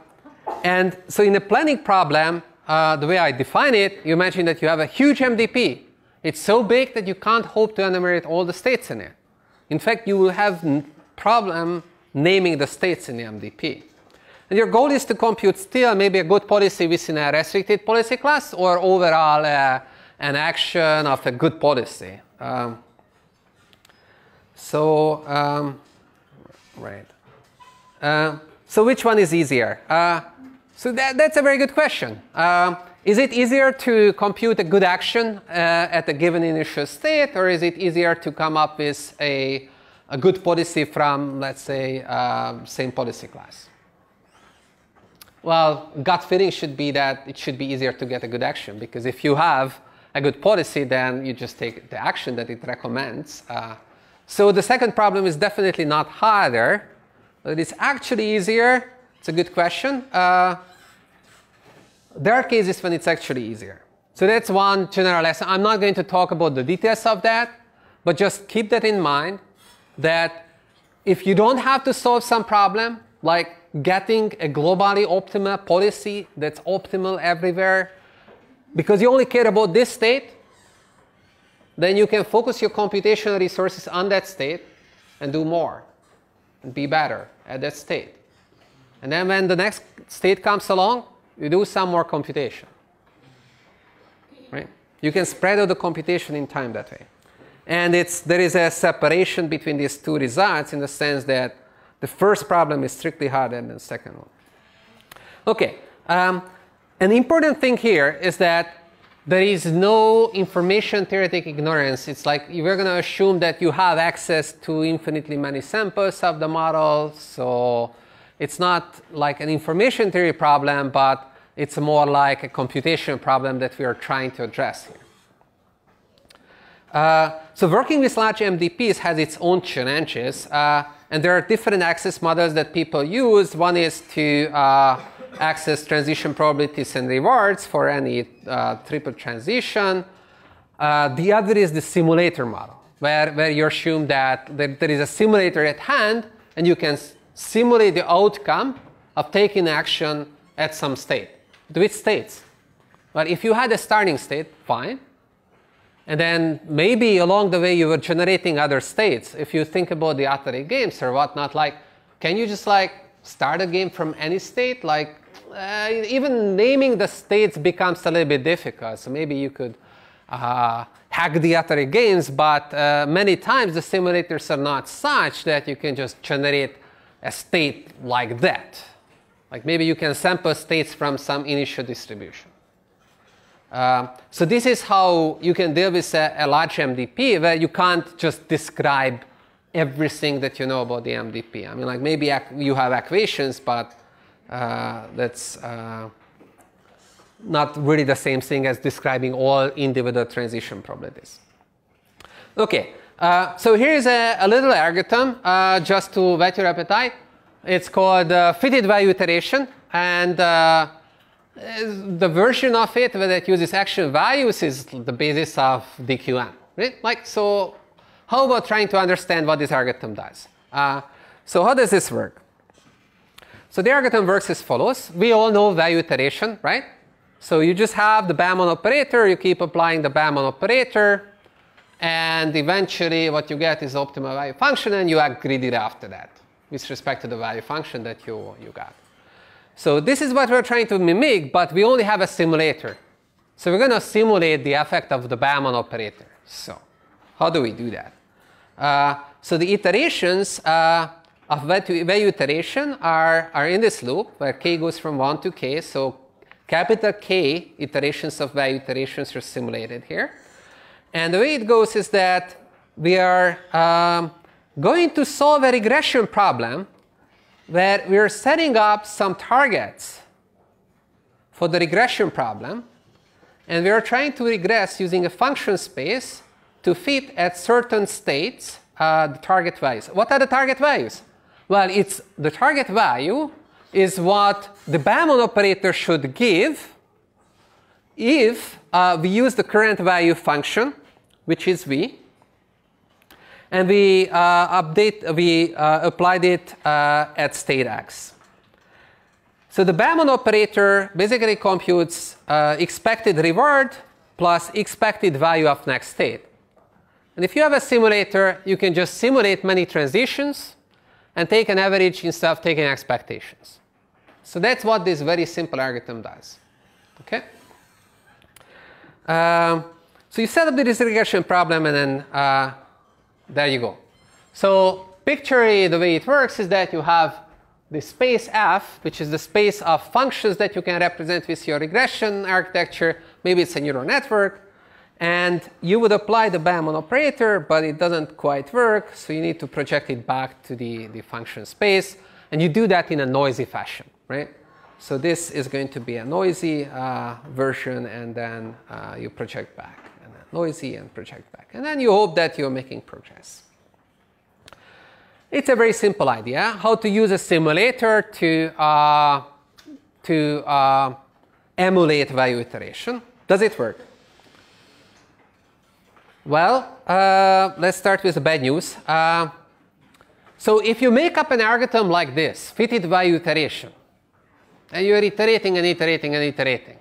and so in a planning problem, uh, the way I define it, you imagine that you have a huge MDP. It's so big that you can't hope to enumerate all the states in it. In fact, you will have problem naming the states in the MDP. And your goal is to compute still maybe a good policy within a restricted policy class or overall uh, an action of a good policy. Um, so, um, right. Uh, so which one is easier? Uh, so that, that's a very good question. Uh, is it easier to compute a good action uh, at a given initial state, or is it easier to come up with a, a good policy from, let's say, uh, same policy class? Well, gut feeling should be that it should be easier to get a good action because if you have a good policy, then you just take the action that it recommends. Uh, so the second problem is definitely not harder, but it's actually easier. It's a good question. Uh, there are cases when it's actually easier. So that's one general lesson. I'm not going to talk about the details of that, but just keep that in mind that if you don't have to solve some problem, like getting a globally optimal policy that's optimal everywhere because you only care about this state, then you can focus your computational resources on that state and do more and be better at that state. And then when the next state comes along, you do some more computation. Right? You can spread out the computation in time that way. And it's, there is a separation between these two results in the sense that the first problem is strictly harder than the second one. Okay, um, an important thing here is that there is no information theoretic ignorance. It's like we're going to assume that you have access to infinitely many samples of the model. So it's not like an information theory problem, but it's more like a computation problem that we are trying to address here. Uh, so working with large MDPs has its own challenges. Uh, and there are different access models that people use. One is to uh, access transition probabilities and rewards for any uh, triple transition. Uh, the other is the simulator model, where, where you assume that there, there is a simulator at hand and you can simulate the outcome of taking action at some state. Which states? Well, if you had a starting state, fine. And then maybe along the way you were generating other states. If you think about the Atari games or whatnot, like, can you just like start a game from any state? Like, uh, even naming the states becomes a little bit difficult. So maybe you could uh, hack the Atari games, but uh, many times the simulators are not such that you can just generate a state like that. Like maybe you can sample states from some initial distribution. Um, so this is how you can deal with a, a, large MDP where you can't just describe everything that you know about the MDP. I mean, like maybe you have equations, but uh, that's uh, not really the same thing as describing all individual transition probabilities. Okay, uh, so here's a, a little algorithm uh, just to whet your appetite. It's called uh, fitted value iteration, and the version of it that uses action values is the basis of DQN. Right? Like, so how about trying to understand what this algorithm does? Uh, so how does this work? So the algorithm works as follows. We all know value iteration, right? So you just have the Bellman operator, you keep applying the Bellman operator, and eventually what you get is optimal value function, and you aggregate it after that with respect to the value function that you, you got. So this is what we're trying to mimic, but we only have a simulator. So we're going to simulate the effect of the Bellman operator. So how do we do that? Uh, so the iterations uh, of value iteration are, are in this loop where k goes from 1 to k. So capital K iterations of value iterations are simulated here. And the way it goes is that we are um, going to solve a regression problem where we're setting up some targets for the regression problem. And we are trying to regress using a function space to fit at certain states uh, the target values. What are the target values? Well, it's the target value is what the Bellman operator should give if uh, we use the current value function, which is v, and we uh, update, we uh, applied it uh, at state x. So the Bellman operator basically computes uh, expected reward plus expected value of next state. And if you have a simulator, you can just simulate many transitions and take an average instead of taking expectations. So that's what this very simple algorithm does. Okay. Um, so you set up this regression problem, and then uh, there you go. So picture the way it works is that you have the space F, which is the space of functions that you can represent with your regression architecture. Maybe it's a neural network. And you would apply the Bellman operator, but it doesn't quite work. So you need to project it back to the, the function space. And you do that in a noisy fashion, right? So this is going to be a noisy uh, version, and then uh, you project back. Noisy and project back. And then you hope that you're making progress. It's a very simple idea how to use a simulator to, uh, to uh, emulate value iteration. Does it work? Well, uh, let's start with the bad news. Uh, so if you make up an algorithm like this, fitted value iteration, and you're iterating and iterating and iterating,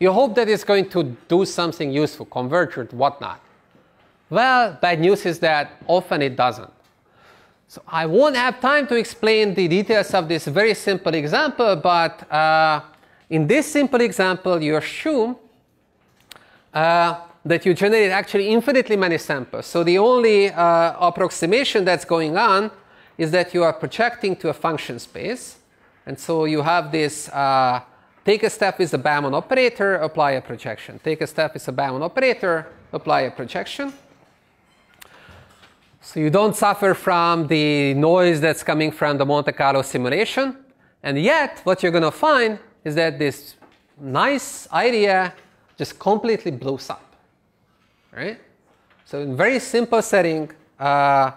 you hope that it's going to do something useful, converge or whatnot. Well, bad news is that often it doesn't. So I won't have time to explain the details of this very simple example, but uh, in this simple example, you assume uh, that you generate actually infinitely many samples. So the only uh, approximation that's going on is that you are projecting to a function space. And so you have this uh, take a step with the Bellman operator, apply a projection. Take a step with the Bellman operator, apply a projection. So you don't suffer from the noise that's coming from the Monte Carlo simulation. And yet, what you're going to find is that this nice idea just completely blows up. Right? So in very simple setting, uh,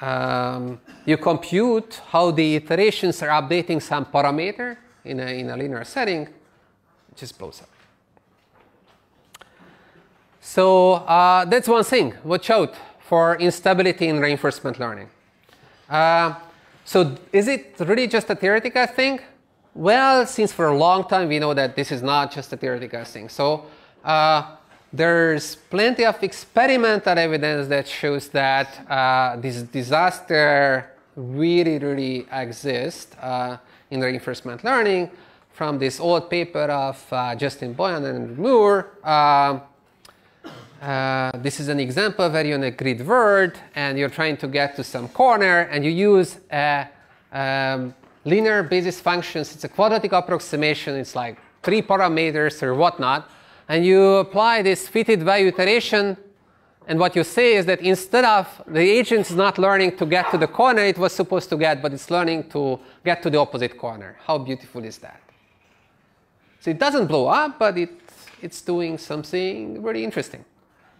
um, you compute how the iterations are updating some parameter in a, in a linear setting, just blows up. So uh, that's one thing. Watch out for instability in reinforcement learning. Uh, so is it really just a theoretical thing? Well, since for a long time we know that this is not just a theoretical thing. So uh, there's plenty of experimental evidence that shows that uh, this disaster really, really exists uh, in reinforcement learning from this old paper of uh, Justin Boyan and Moore. Um, uh, this is an example where you're on a grid world and you're trying to get to some corner and you use a um, linear basis functions. It's a quadratic approximation. It's like three parameters or whatnot and you apply this fitted value iteration, and what you say is that instead of the agent is not learning to get to the corner it was supposed to get, but it's learning to get to the opposite corner. How beautiful is that? So it doesn't blow up, but it, it's doing something really interesting.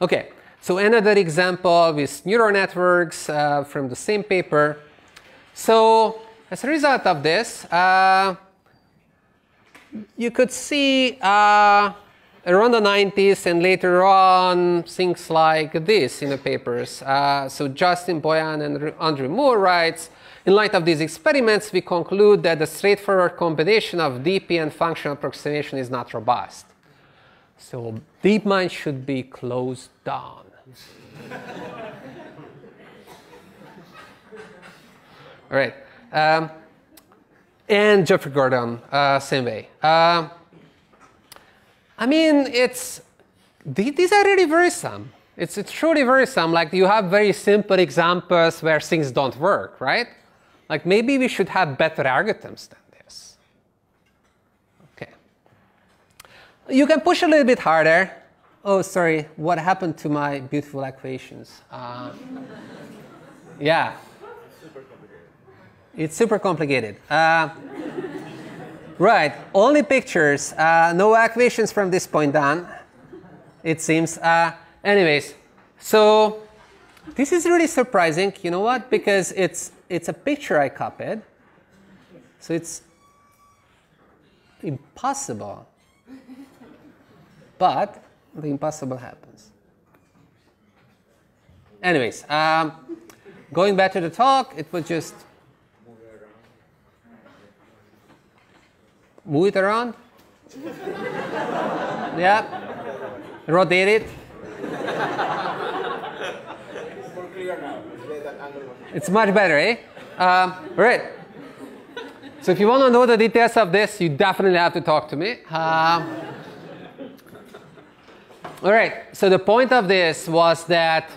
Okay, so another example with neural networks uh, from the same paper. So as a result of this, uh, you could see uh, around the 90s and later on things like this in the papers. Uh, so Justin Boyan and Andrew Moore writes, in light of these experiments, we conclude that the straightforward combination of DP and functional approximation is not robust. So DeepMind should be closed down. All right. Um, and Geoffrey Gordon, uh, same way. Uh, I mean, it's these are really worrisome. It's, it's truly worrisome. Like you have very simple examples where things don't work, right? Like maybe we should have better algorithms than this. Okay. You can push a little bit harder. Oh, sorry. What happened to my beautiful equations? Uh, yeah. It's super complicated. Uh, Right, only pictures, uh, no equations from this point on. it seems. Uh, anyways, so this is really surprising. You know what? Because it's it's a picture I copied, so it's impossible. But the impossible happens. Anyways, um, going back to the talk, it was just move it around. yeah. Rotate it. It's much better, eh? Um, right. So if you want to know the details of this, you definitely have to talk to me. Um, all right. So the point of this was that,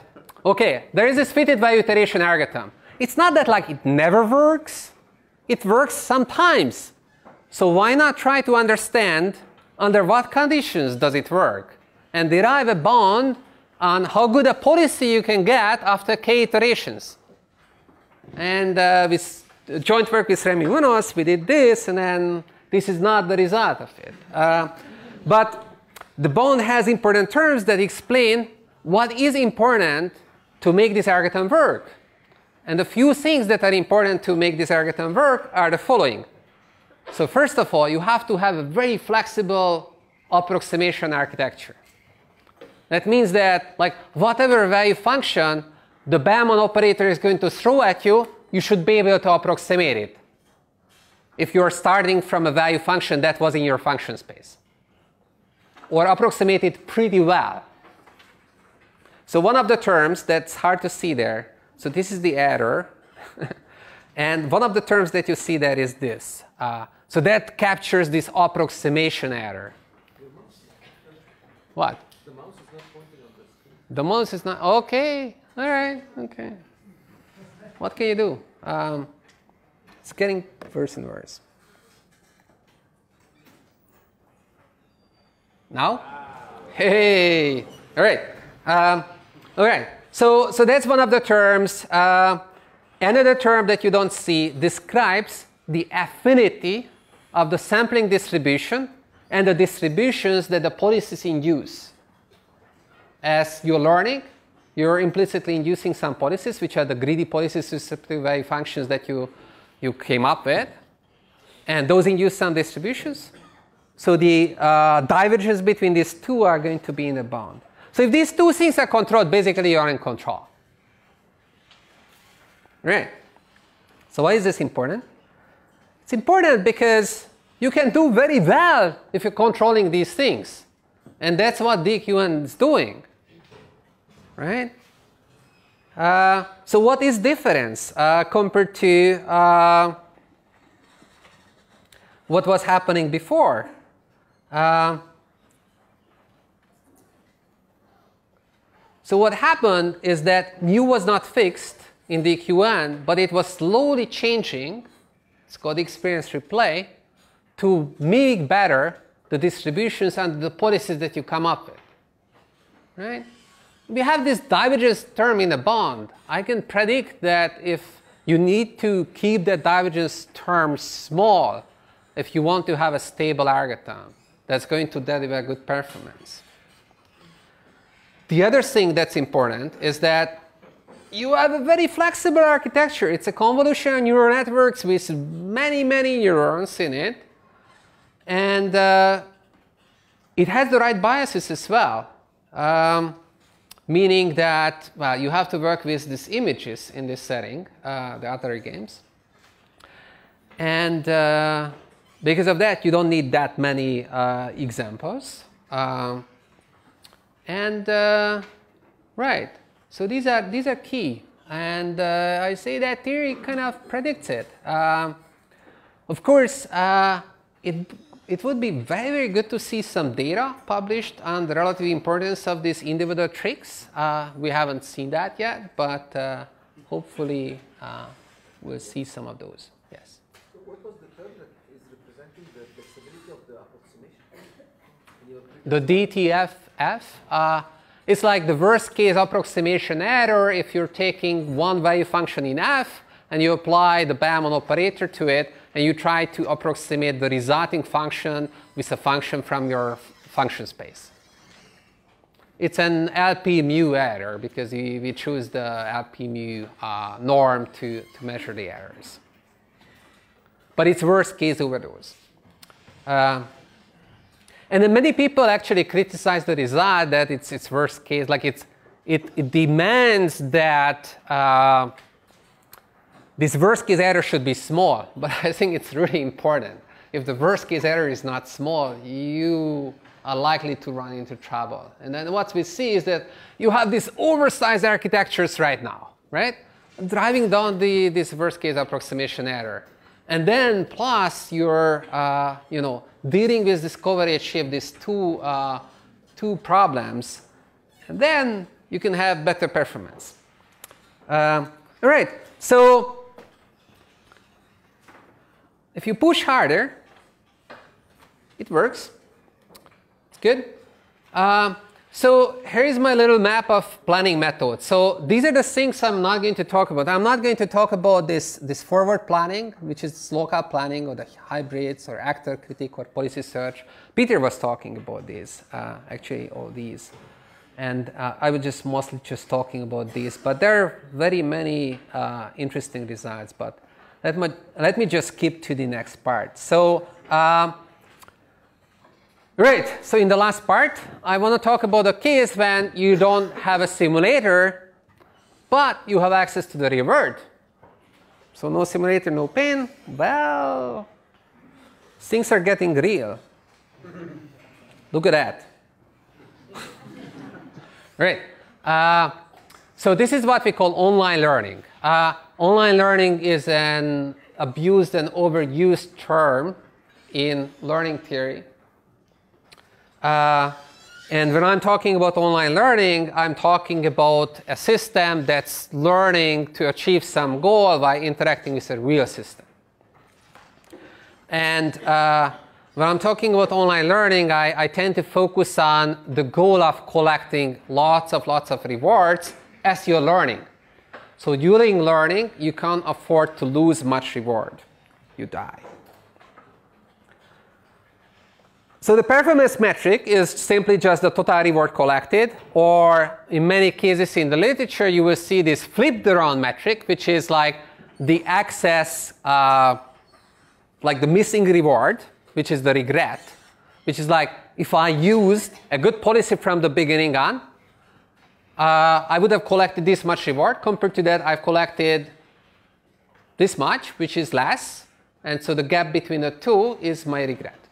okay, there is this fitted value iteration algorithm. It's not that like it never works. It works sometimes. So why not try to understand under what conditions does it work and derive a bond on how good a policy you can get after k iterations. And uh, with joint work with Remi Munos, we did this, and then this is not the result of it. Uh, but the bond has important terms that explain what is important to make this algorithm work. And the few things that are important to make this algorithm work are the following. So first of all, you have to have a very flexible approximation architecture. That means that like whatever value function the Bellman operator is going to throw at you, you should be able to approximate it. If you're starting from a value function that was in your function space. Or approximate it pretty well. So one of the terms that's hard to see there, so this is the error. and one of the terms that you see there is this. Uh, so that captures this approximation error. What? The mouse is not pointing on the screen. The mouse is not okay. All right. Okay. What can you do? Um, it's getting worse and worse. Now? Hey. All right. Um, all right. So so that's one of the terms. Uh, another term that you don't see describes the affinity of the sampling distribution and the distributions that the policies induce as you're learning, you're implicitly inducing some policies, which are the greedy policies susceptible value functions that you, you came up with. And those induce some distributions. So the uh, divergence between these two are going to be in a bound. So if these two things are controlled, basically you're in control. Right? So why is this important? It's important because you can do very well if you're controlling these things. And that's what DQN is doing right? Uh, so what is difference uh, compared to uh, what was happening before? Uh, so what happened is that mu was not fixed in DQN, but it was slowly changing. It's called experience replay to mimic better the distributions and the policies that you come up with, right? we have this divergence term in a bond. I can predict that if you need to keep that divergence term small, if you want to have a stable algorithm that's going to deliver good performance. The other thing that's important is that you have a very flexible architecture. It's a convolutional neural networks with many, many neurons in it. And uh, it has the right biases as well. Um, meaning that well, you have to work with these images in this setting, uh, the other games. And uh, because of that, you don't need that many uh, examples. Um, and uh, right, so these are these are key. And uh, I say that theory kind of predicts it. Um, of course, uh, it it would be very, very good to see some data published on the relative importance of these individual tricks. Uh, we haven't seen that yet, but uh, hopefully uh, we'll see some of those. Yes. So what was the term that is representing the flexibility of the approximation? Can you repeat The DTFF, uh, it's like the worst case approximation error if you're taking one value function in f and you apply the Bellman operator to it and you try to approximate the resulting function with a function from your function space. it's an LP mu error because we, we choose the LP mu uh, norm to, to measure the errors. But it's worst case overdose. Uh, and then many people actually criticize the result that it's, it's worst case, like it's, it, it demands that uh, this worst case error should be small, but I think it's really important. If the worst case error is not small, you are likely to run into trouble. And then what we see is that you have these oversized architectures right now, right? Driving down the, this worst case approximation error. And then plus you're, uh, you know, dealing with this covariate shift, these two, uh, two problems, and then you can have better performance. Um, all right, so if you push harder, it works. It's good. Um, so here is my little map of planning methods. So these are the things I'm not going to talk about. I'm not going to talk about this, this forward planning, which is local planning or the hybrids or actor critic or policy search. Peter was talking about these, uh, actually all these. And uh, I was just mostly just talking about these, but there are very many uh, interesting results. But let me, let me just skip to the next part. So um, Great. So in the last part, I want to talk about a case when you don't have a simulator, but you have access to the reward. So no simulator, no pain. Well, things are getting real. Look at that. Great. Uh, so this is what we call online learning. Uh, online learning is an abused and overused term in learning theory. Uh, and when I'm talking about online learning, I'm talking about a system that's learning to achieve some goal by interacting with a real system. And uh, when I'm talking about online learning, I, I, tend to focus on the goal of collecting lots of lots of rewards as you're learning. So during learning, you can't afford to lose much reward. You die. So the performance metric is simply just the total reward collected, or in many cases in the literature, you will see this flipped around metric, which is like the excess, uh, like the missing reward, which is the regret, which is like if I used a good policy from the beginning on, uh, I would have collected this much reward. Compared to that, I've collected this much, which is less. And so the gap between the two is my regret.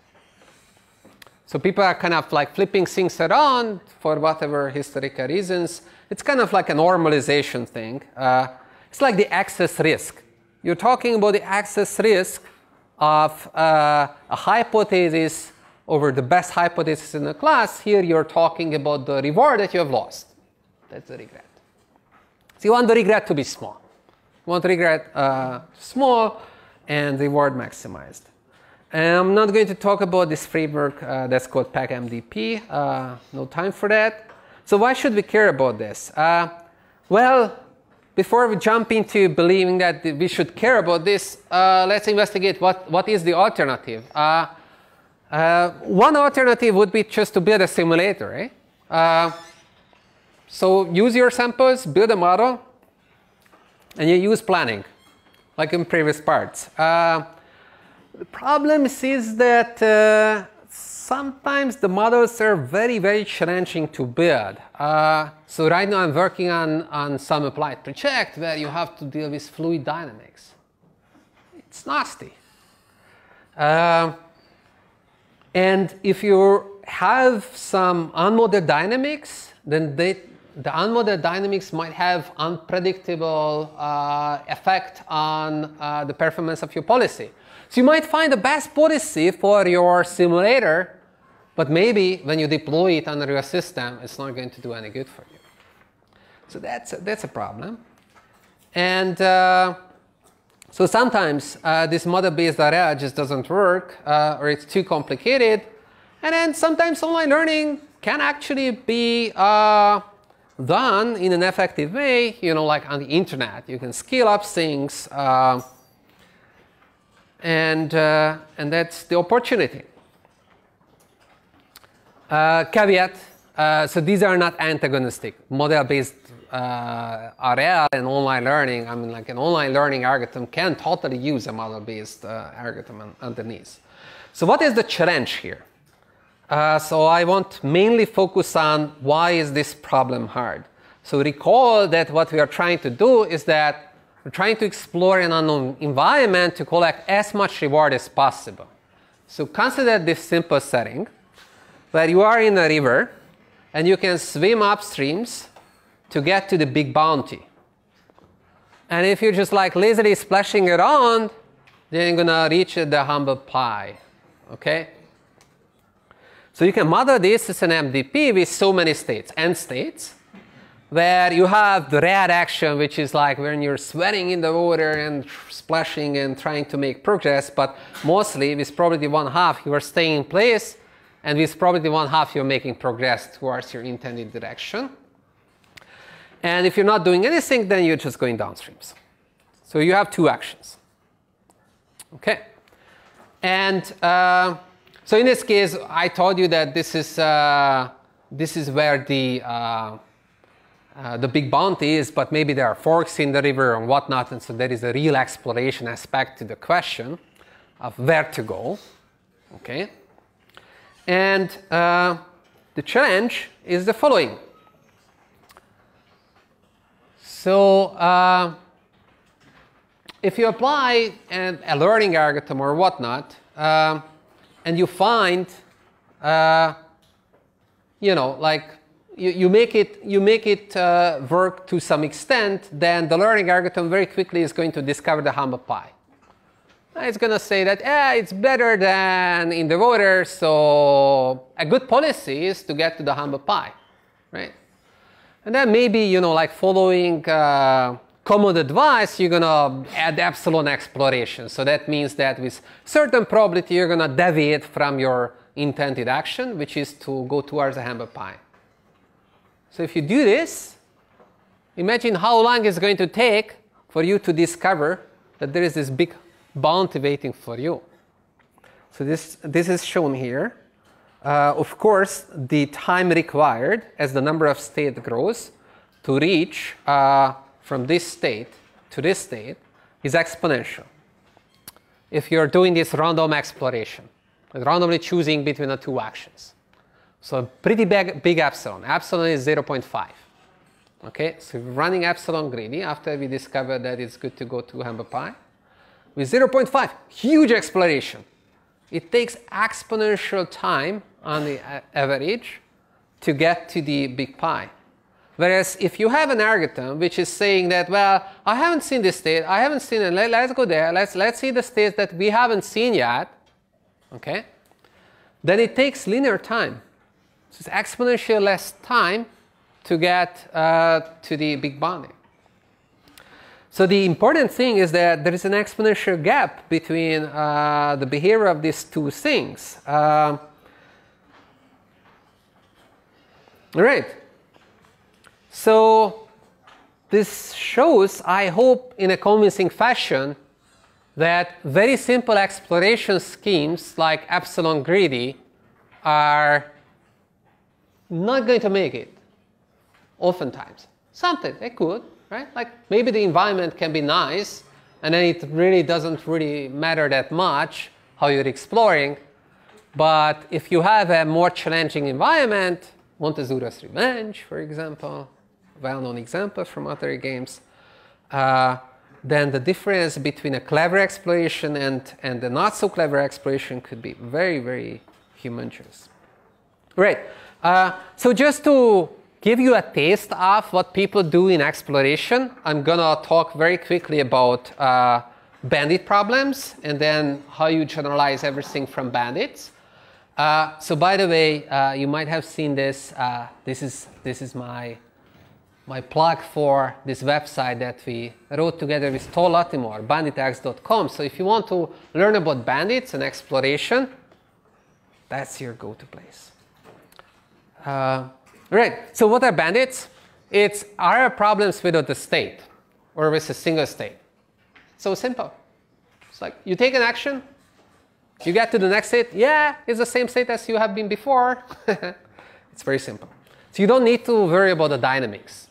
So people are kind of like flipping things around for whatever historical reasons. It's kind of like a normalization thing. Uh, it's like the excess risk. You're talking about the excess risk of uh, a hypothesis over the best hypothesis in the class. Here you're talking about the reward that you have lost. That's the regret. So you want the regret to be small. You want regret uh, small and reward maximized. And I'm not going to talk about this framework uh, that's called PAC-MDP. Uh, no time for that. So why should we care about this? Uh, well, before we jump into believing that we should care about this, uh, let's investigate what, what is the alternative. Uh, uh, one alternative would be just to build a simulator. Eh? so use your samples, build a model, and you use planning, like in previous parts. The problem is that uh, sometimes the models are very, very challenging to build. Uh, so right now I'm working on, on some applied project where you have to deal with fluid dynamics. It's nasty. Uh, and if you have some unmodeled dynamics, then they, the unmodeled dynamics might have unpredictable uh, effect on uh, the performance of your policy. So you might find the best policy for your simulator, but maybe when you deploy it under your system, it's not going to do any good for you. So that's a, that's a problem. And uh, so sometimes uh, this model-based area just doesn't work, uh, or it's too complicated. And then sometimes online learning can actually be uh, done in an effective way, you know, like on the internet. You can scale up things uh, and, uh, and that's the opportunity. Uh, caveat, uh, so these are not antagonistic. Model-based uh, RL and online learning, I mean like an online learning algorithm can totally use a model-based uh, algorithm un- underneath. So what is the challenge here? Uh, so I want mainly focus on why is this problem hard. So recall that what we are trying to do is that we're trying to explore an unknown environment to collect as much reward as possible. So consider this simple setting where you are in a river and you can swim upstreams to get to the big bounty. And if you're just like lazily splashing around, then you're gonna reach the humble pie. Okay? So you can model this as an MDP with so many states, n states, where you have the red action, which is like when you're sweating in the water and splashing and trying to make progress, but mostly with probability one half you are staying in place, and with probability one half you're making progress towards your intended direction. And if you're not doing anything, then you're just going downstreams. So you have two actions. Okay. And uh, so in this case, I told you that this is uh, this is where the uh, uh, the big bounty is, but maybe there are forks in the river and whatnot, and so there is a real exploration aspect to the question of where to go. Okay. And uh, the challenge is the following. So uh, if you apply a, a, learning algorithm or whatnot, uh, and you find, uh, you know, like you, you make it, you make it uh, work to some extent, then the learning algorithm very quickly is going to discover the humble pie. It's going to say that yeah, it's better than in the water, so a good policy is to get to the humble pie, right? And then maybe, you know, like following uh, common advice, you're gonna add epsilon exploration. So that means that with certain probability, you're gonna deviate from your intended action, which is to go towards the humble pie. So if you do this, imagine how long it's going to take for you to discover that there is this big bounty waiting for you. So this, this is shown here. Uh, of course, the time required as the number of state grows to reach uh, from this state to this state is exponential. If you're doing this random exploration, randomly choosing between the two actions. So pretty big, big epsilon. Epsilon is 0.5. Okay, so running epsilon greedy after we discovered that it's good to go to humble pie. With 0.5, huge exploration. It takes exponential time on the average to get to the big pi. Whereas if you have an algorithm which is saying that, well, I haven't seen this state, I haven't seen it, Let, us go there, let's, let's see the states that we haven't seen yet, okay? Then it takes linear time. So it's exponentially less time to get uh, to the big bounding. So the important thing is that there is an exponential gap between uh, the behavior of these two things. Uh, all right. So this shows, I hope, in a convincing fashion, that very simple exploration schemes like epsilon greedy are not going to make it oftentimes. Sometimes they could, right? Like maybe the environment can be nice and then it really doesn't really matter that much how you're exploring. But if you have a more challenging environment, Montezuma's Revenge, for example, well-known example from other games, uh, then the difference between a clever exploration and, and a not so clever exploration could be very, very humongous. Right. Uh, so just to give you a taste of what people do in exploration, I'm gonna talk very quickly about uh, bandit problems and then how you generalize everything from bandits. Uh, so by the way, uh, you might have seen this. Uh, this is this is my my plug for this website that we wrote together with Tor Lattimore, banditalgs.com. So if you want to learn about bandits and exploration, that's your go-to place. Uh, right. So what are bandits? It's are problems without the state or with a single state. So simple. It's like you take an action, you get to the next state, yeah, it's the same state as you have been before. it's very simple. So you don't need to worry about the dynamics.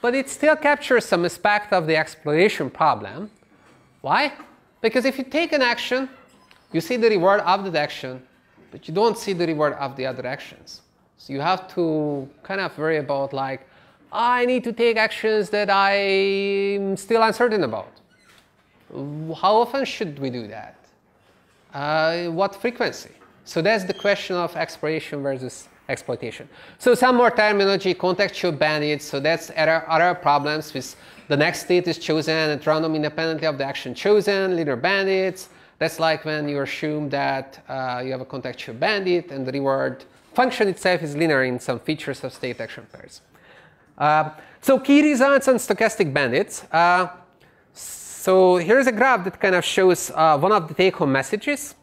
But it still captures some aspect of the exploration problem. Why? Because if you take an action, you see the reward of the action, but you don't see the reward of the other actions. So you have to kind of worry about like, I need to take actions that I'm still uncertain about. How often should we do that? Uh, what frequency? So that's the question of exploration versus exploitation. So some more terminology, contextual bandits. So that's other, problems with the next state is chosen at random independently of the action chosen, linear bandits. That's like when you assume that uh, you have a contextual bandit and the reward function itself is linear in some features of state action pairs. Uh, so key results on stochastic bandits. Uh, so here's a graph that kind of shows uh, one of the take-home messages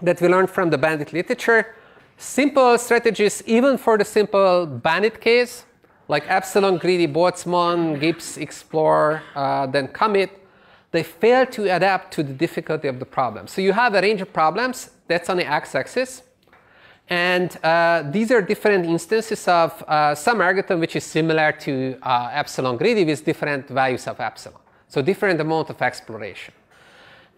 that we learned from the bandit literature. Simple strategies, even for the simple bandit case, like epsilon, greedy, Boltzmann, Gibbs, explore, uh, then commit, they fail to adapt to the difficulty of the problem. So you have a range of problems that's on the x-axis. And uh, these are different instances of uh, some algorithm which is similar to uh, epsilon greedy with different values of epsilon. So different amount of exploration.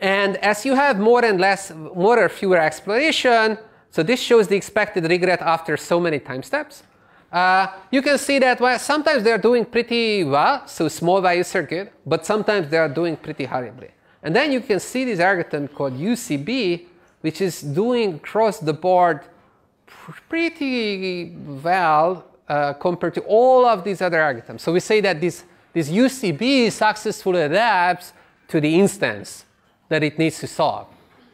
And as you have more and less, more or fewer exploration, so this shows the expected regret after so many time steps. Uh, you can see that well, sometimes they are doing pretty well, so small value circuit, but sometimes they are doing pretty horribly. And then you can see this algorithm called UCB, which is doing across the board pretty well uh, compared to all of these other algorithms. So we say that this, this UCB successfully adapts to the instance that it needs to solve.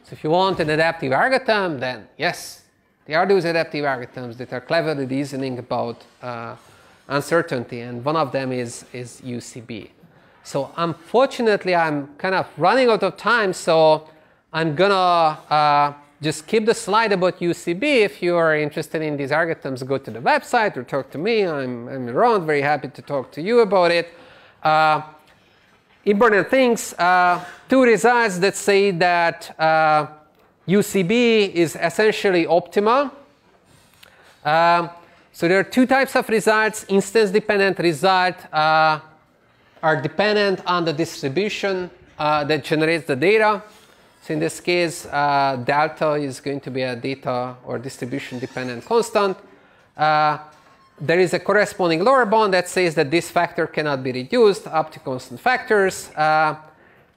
So if you want an adaptive algorithm, then yes, there are those adaptive algorithms that are cleverly reasoning about uh, uncertainty, and one of them is, is UCB. So unfortunately, I'm kind of running out of time, so I'm gonna uh, just keep the slide about UCB. If you are interested in these algorithms, go to the website or talk to me. I'm, I'm around, very happy to talk to you about it. Uh, important things, uh, two results that say that uh, UCB is essentially optimal. Um, so there are two types of results. Instance dependent result uh, are dependent on the distribution uh, that generates the data. So in this case, uh, delta is going to be a data or distribution dependent constant. Uh, there is a corresponding lower bound that says that this factor cannot be reduced up to constant factors. Uh,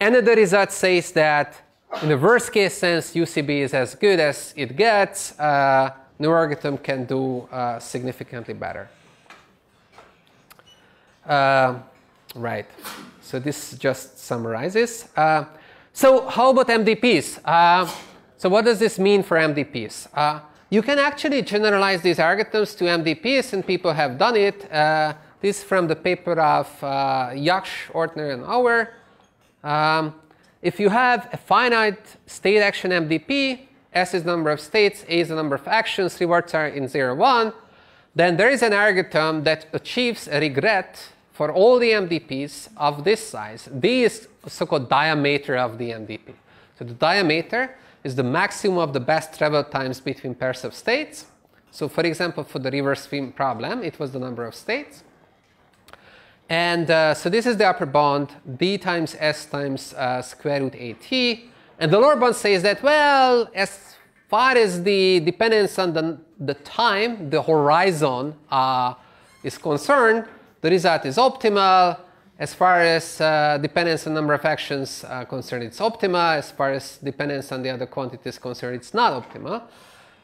another result says that in the worst case sense, UCB is as good as it gets. Uh, algorithm can do uh, significantly better. Uh, right. So this just summarizes. Uh, so how about MDPs? Uh, so what does this mean for MDPs? Uh, you can actually generalize these algorithms to MDPs, and people have done it. Uh, this is from the paper of uh, Jaksch, Ortner, and Auer. Um, if you have a finite state action MDP, S is the number of states, A is the number of actions, rewards are in 0, 1, then there is an algorithm that achieves a regret for all the MDPs of this size. D is so-called diameter of the MDP. So the diameter is the maximum of the best travel times between pairs of states. So for example, for the RiverSwim problem, it was the number of states. And uh, so this is the upper bound, b times s times uh, square root at. And the lower bound says that, well, as far as the dependence on the, the time, the horizon uh, is concerned, the result is optimal. As far as uh, dependence on number of actions uh, concerned, it's optimal. As far as dependence on the other quantities concerned, it's not optimal.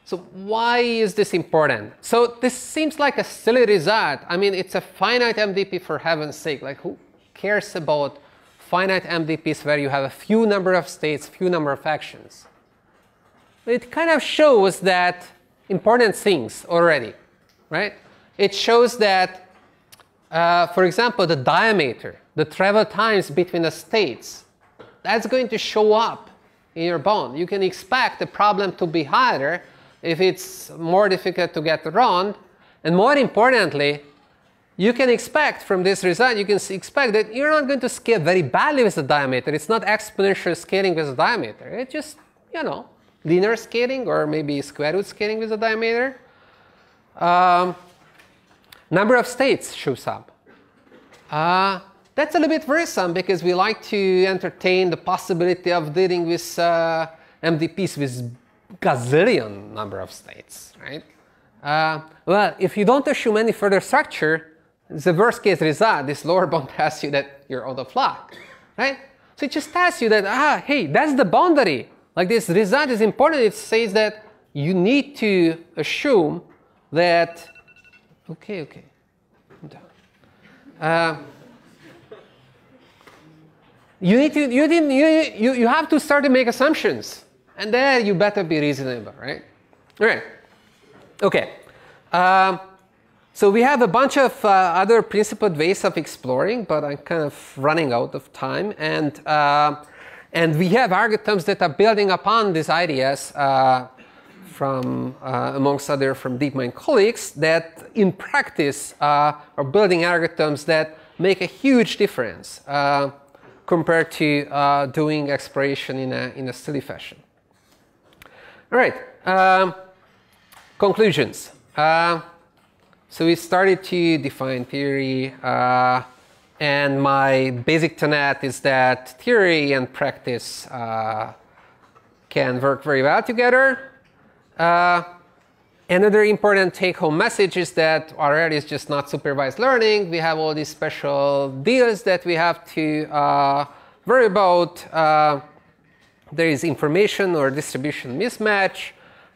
So why is this important? So this seems like a silly result. I mean, it's a finite MDP for heaven's sake. Like who cares about finite MDPs where you have a few number of states, few number of actions? It kind of shows that important things already, right? It shows that uh, for example, the diameter, the travel times between the states, that's going to show up in your bond. You can expect the problem to be higher if it's more difficult to get around. And more importantly, you can expect from this result, you can expect that you're not going to scale very badly with the diameter. It's not exponential scaling with the diameter. It's just, you know, linear scaling or maybe square root scaling with the diameter. um, number of states shows up. Uh, that's a little bit worrisome because we like to entertain the possibility of dealing with uh, MDPs with gazillion number of states, right? Uh, well, if you don't assume any further structure, the worst case result, this lower bound tells you that you're out of luck, right? So it just tells you that, ah, hey, that's the boundary. Like this result is important. It says that you need to assume that, okay, okay. Uh, you need to, you, didn't, you, you, you have to start to make assumptions. And then you better be reasonable, right? All right. Okay. Um, so we have a bunch of uh, other principled ways of exploring, but I'm kind of running out of time. And, uh, and we have algorithms that are building upon these ideas uh, from, uh, amongst other, from DeepMind colleagues that in practice uh, are building algorithms that make a huge difference uh, compared to doing exploration in a, in a silly fashion. All right. Um, conclusions. Uh, so we started to define theory, uh, and my basic tenet is that theory and practice uh, can work very well together. Uh, another important take-home message is that already is just not supervised learning. We have all these special deals that we have to uh, worry about. There is information or distribution mismatch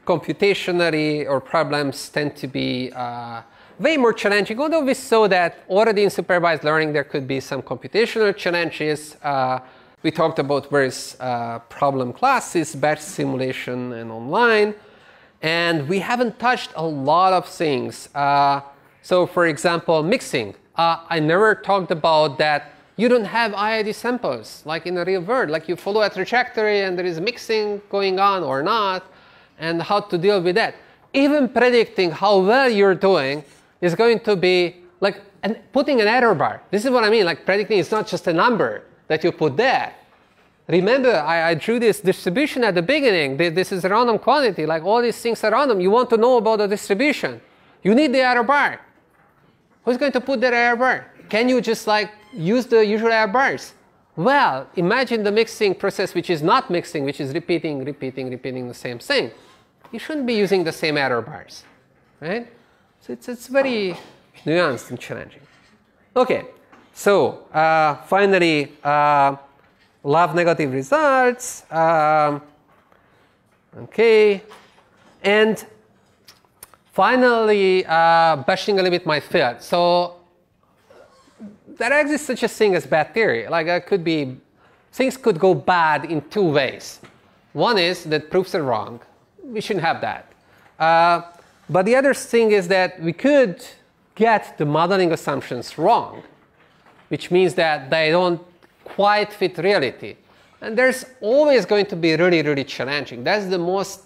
computationally or problems tend to be uh, way more challenging, although we saw that already in supervised learning there could be some computational challenges. Uh, we talked about various uh, problem classes, batch simulation and online. And we haven't touched a lot of things. Uh, so for example, mixing. Uh, I never talked about that you don't have IID samples like in the real world. Like you follow a trajectory and there is mixing going on or not and how to deal with that. Even predicting how well you're doing is going to be like putting an error bar. This is what I mean. Like predicting is not just a number that you put there. Remember, I, I drew this distribution at the beginning. This is a random quantity. Like all these things are random. You want to know about the distribution. You need the error bar. Who's going to put that error bar? Can you just like use the usual error bars? Well, imagine the mixing process which is not mixing, which is repeating, repeating, repeating the same thing you shouldn't be using the same error bars, right? So it's, it's very nuanced and challenging. Okay, so uh, finally, uh, love negative results. Um, okay, and finally, uh, bashing a little bit my field. So there exists such a thing as bad theory. Like it could be, things could go bad in two ways. One is that proofs are wrong, we shouldn't have that. Uh, but the other thing is that we could get the modeling assumptions wrong, which means that they don't quite fit reality. And there's always going to be really, really challenging. That's the most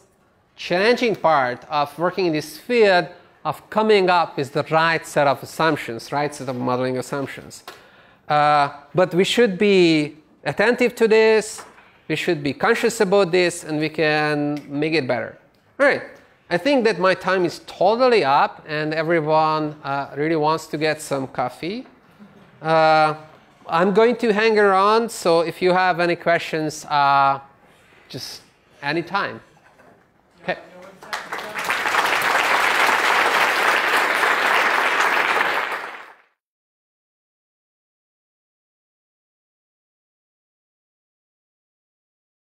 challenging part of working in this field of coming up with the right set of assumptions, right set of modeling assumptions. Uh, but we should be attentive to this, we should be conscious about this and we can make it better. All right. I think that my time is totally up and everyone uh, really wants to get some coffee. Uh, I'm going to hang around, so if you have any questions, uh, just anytime.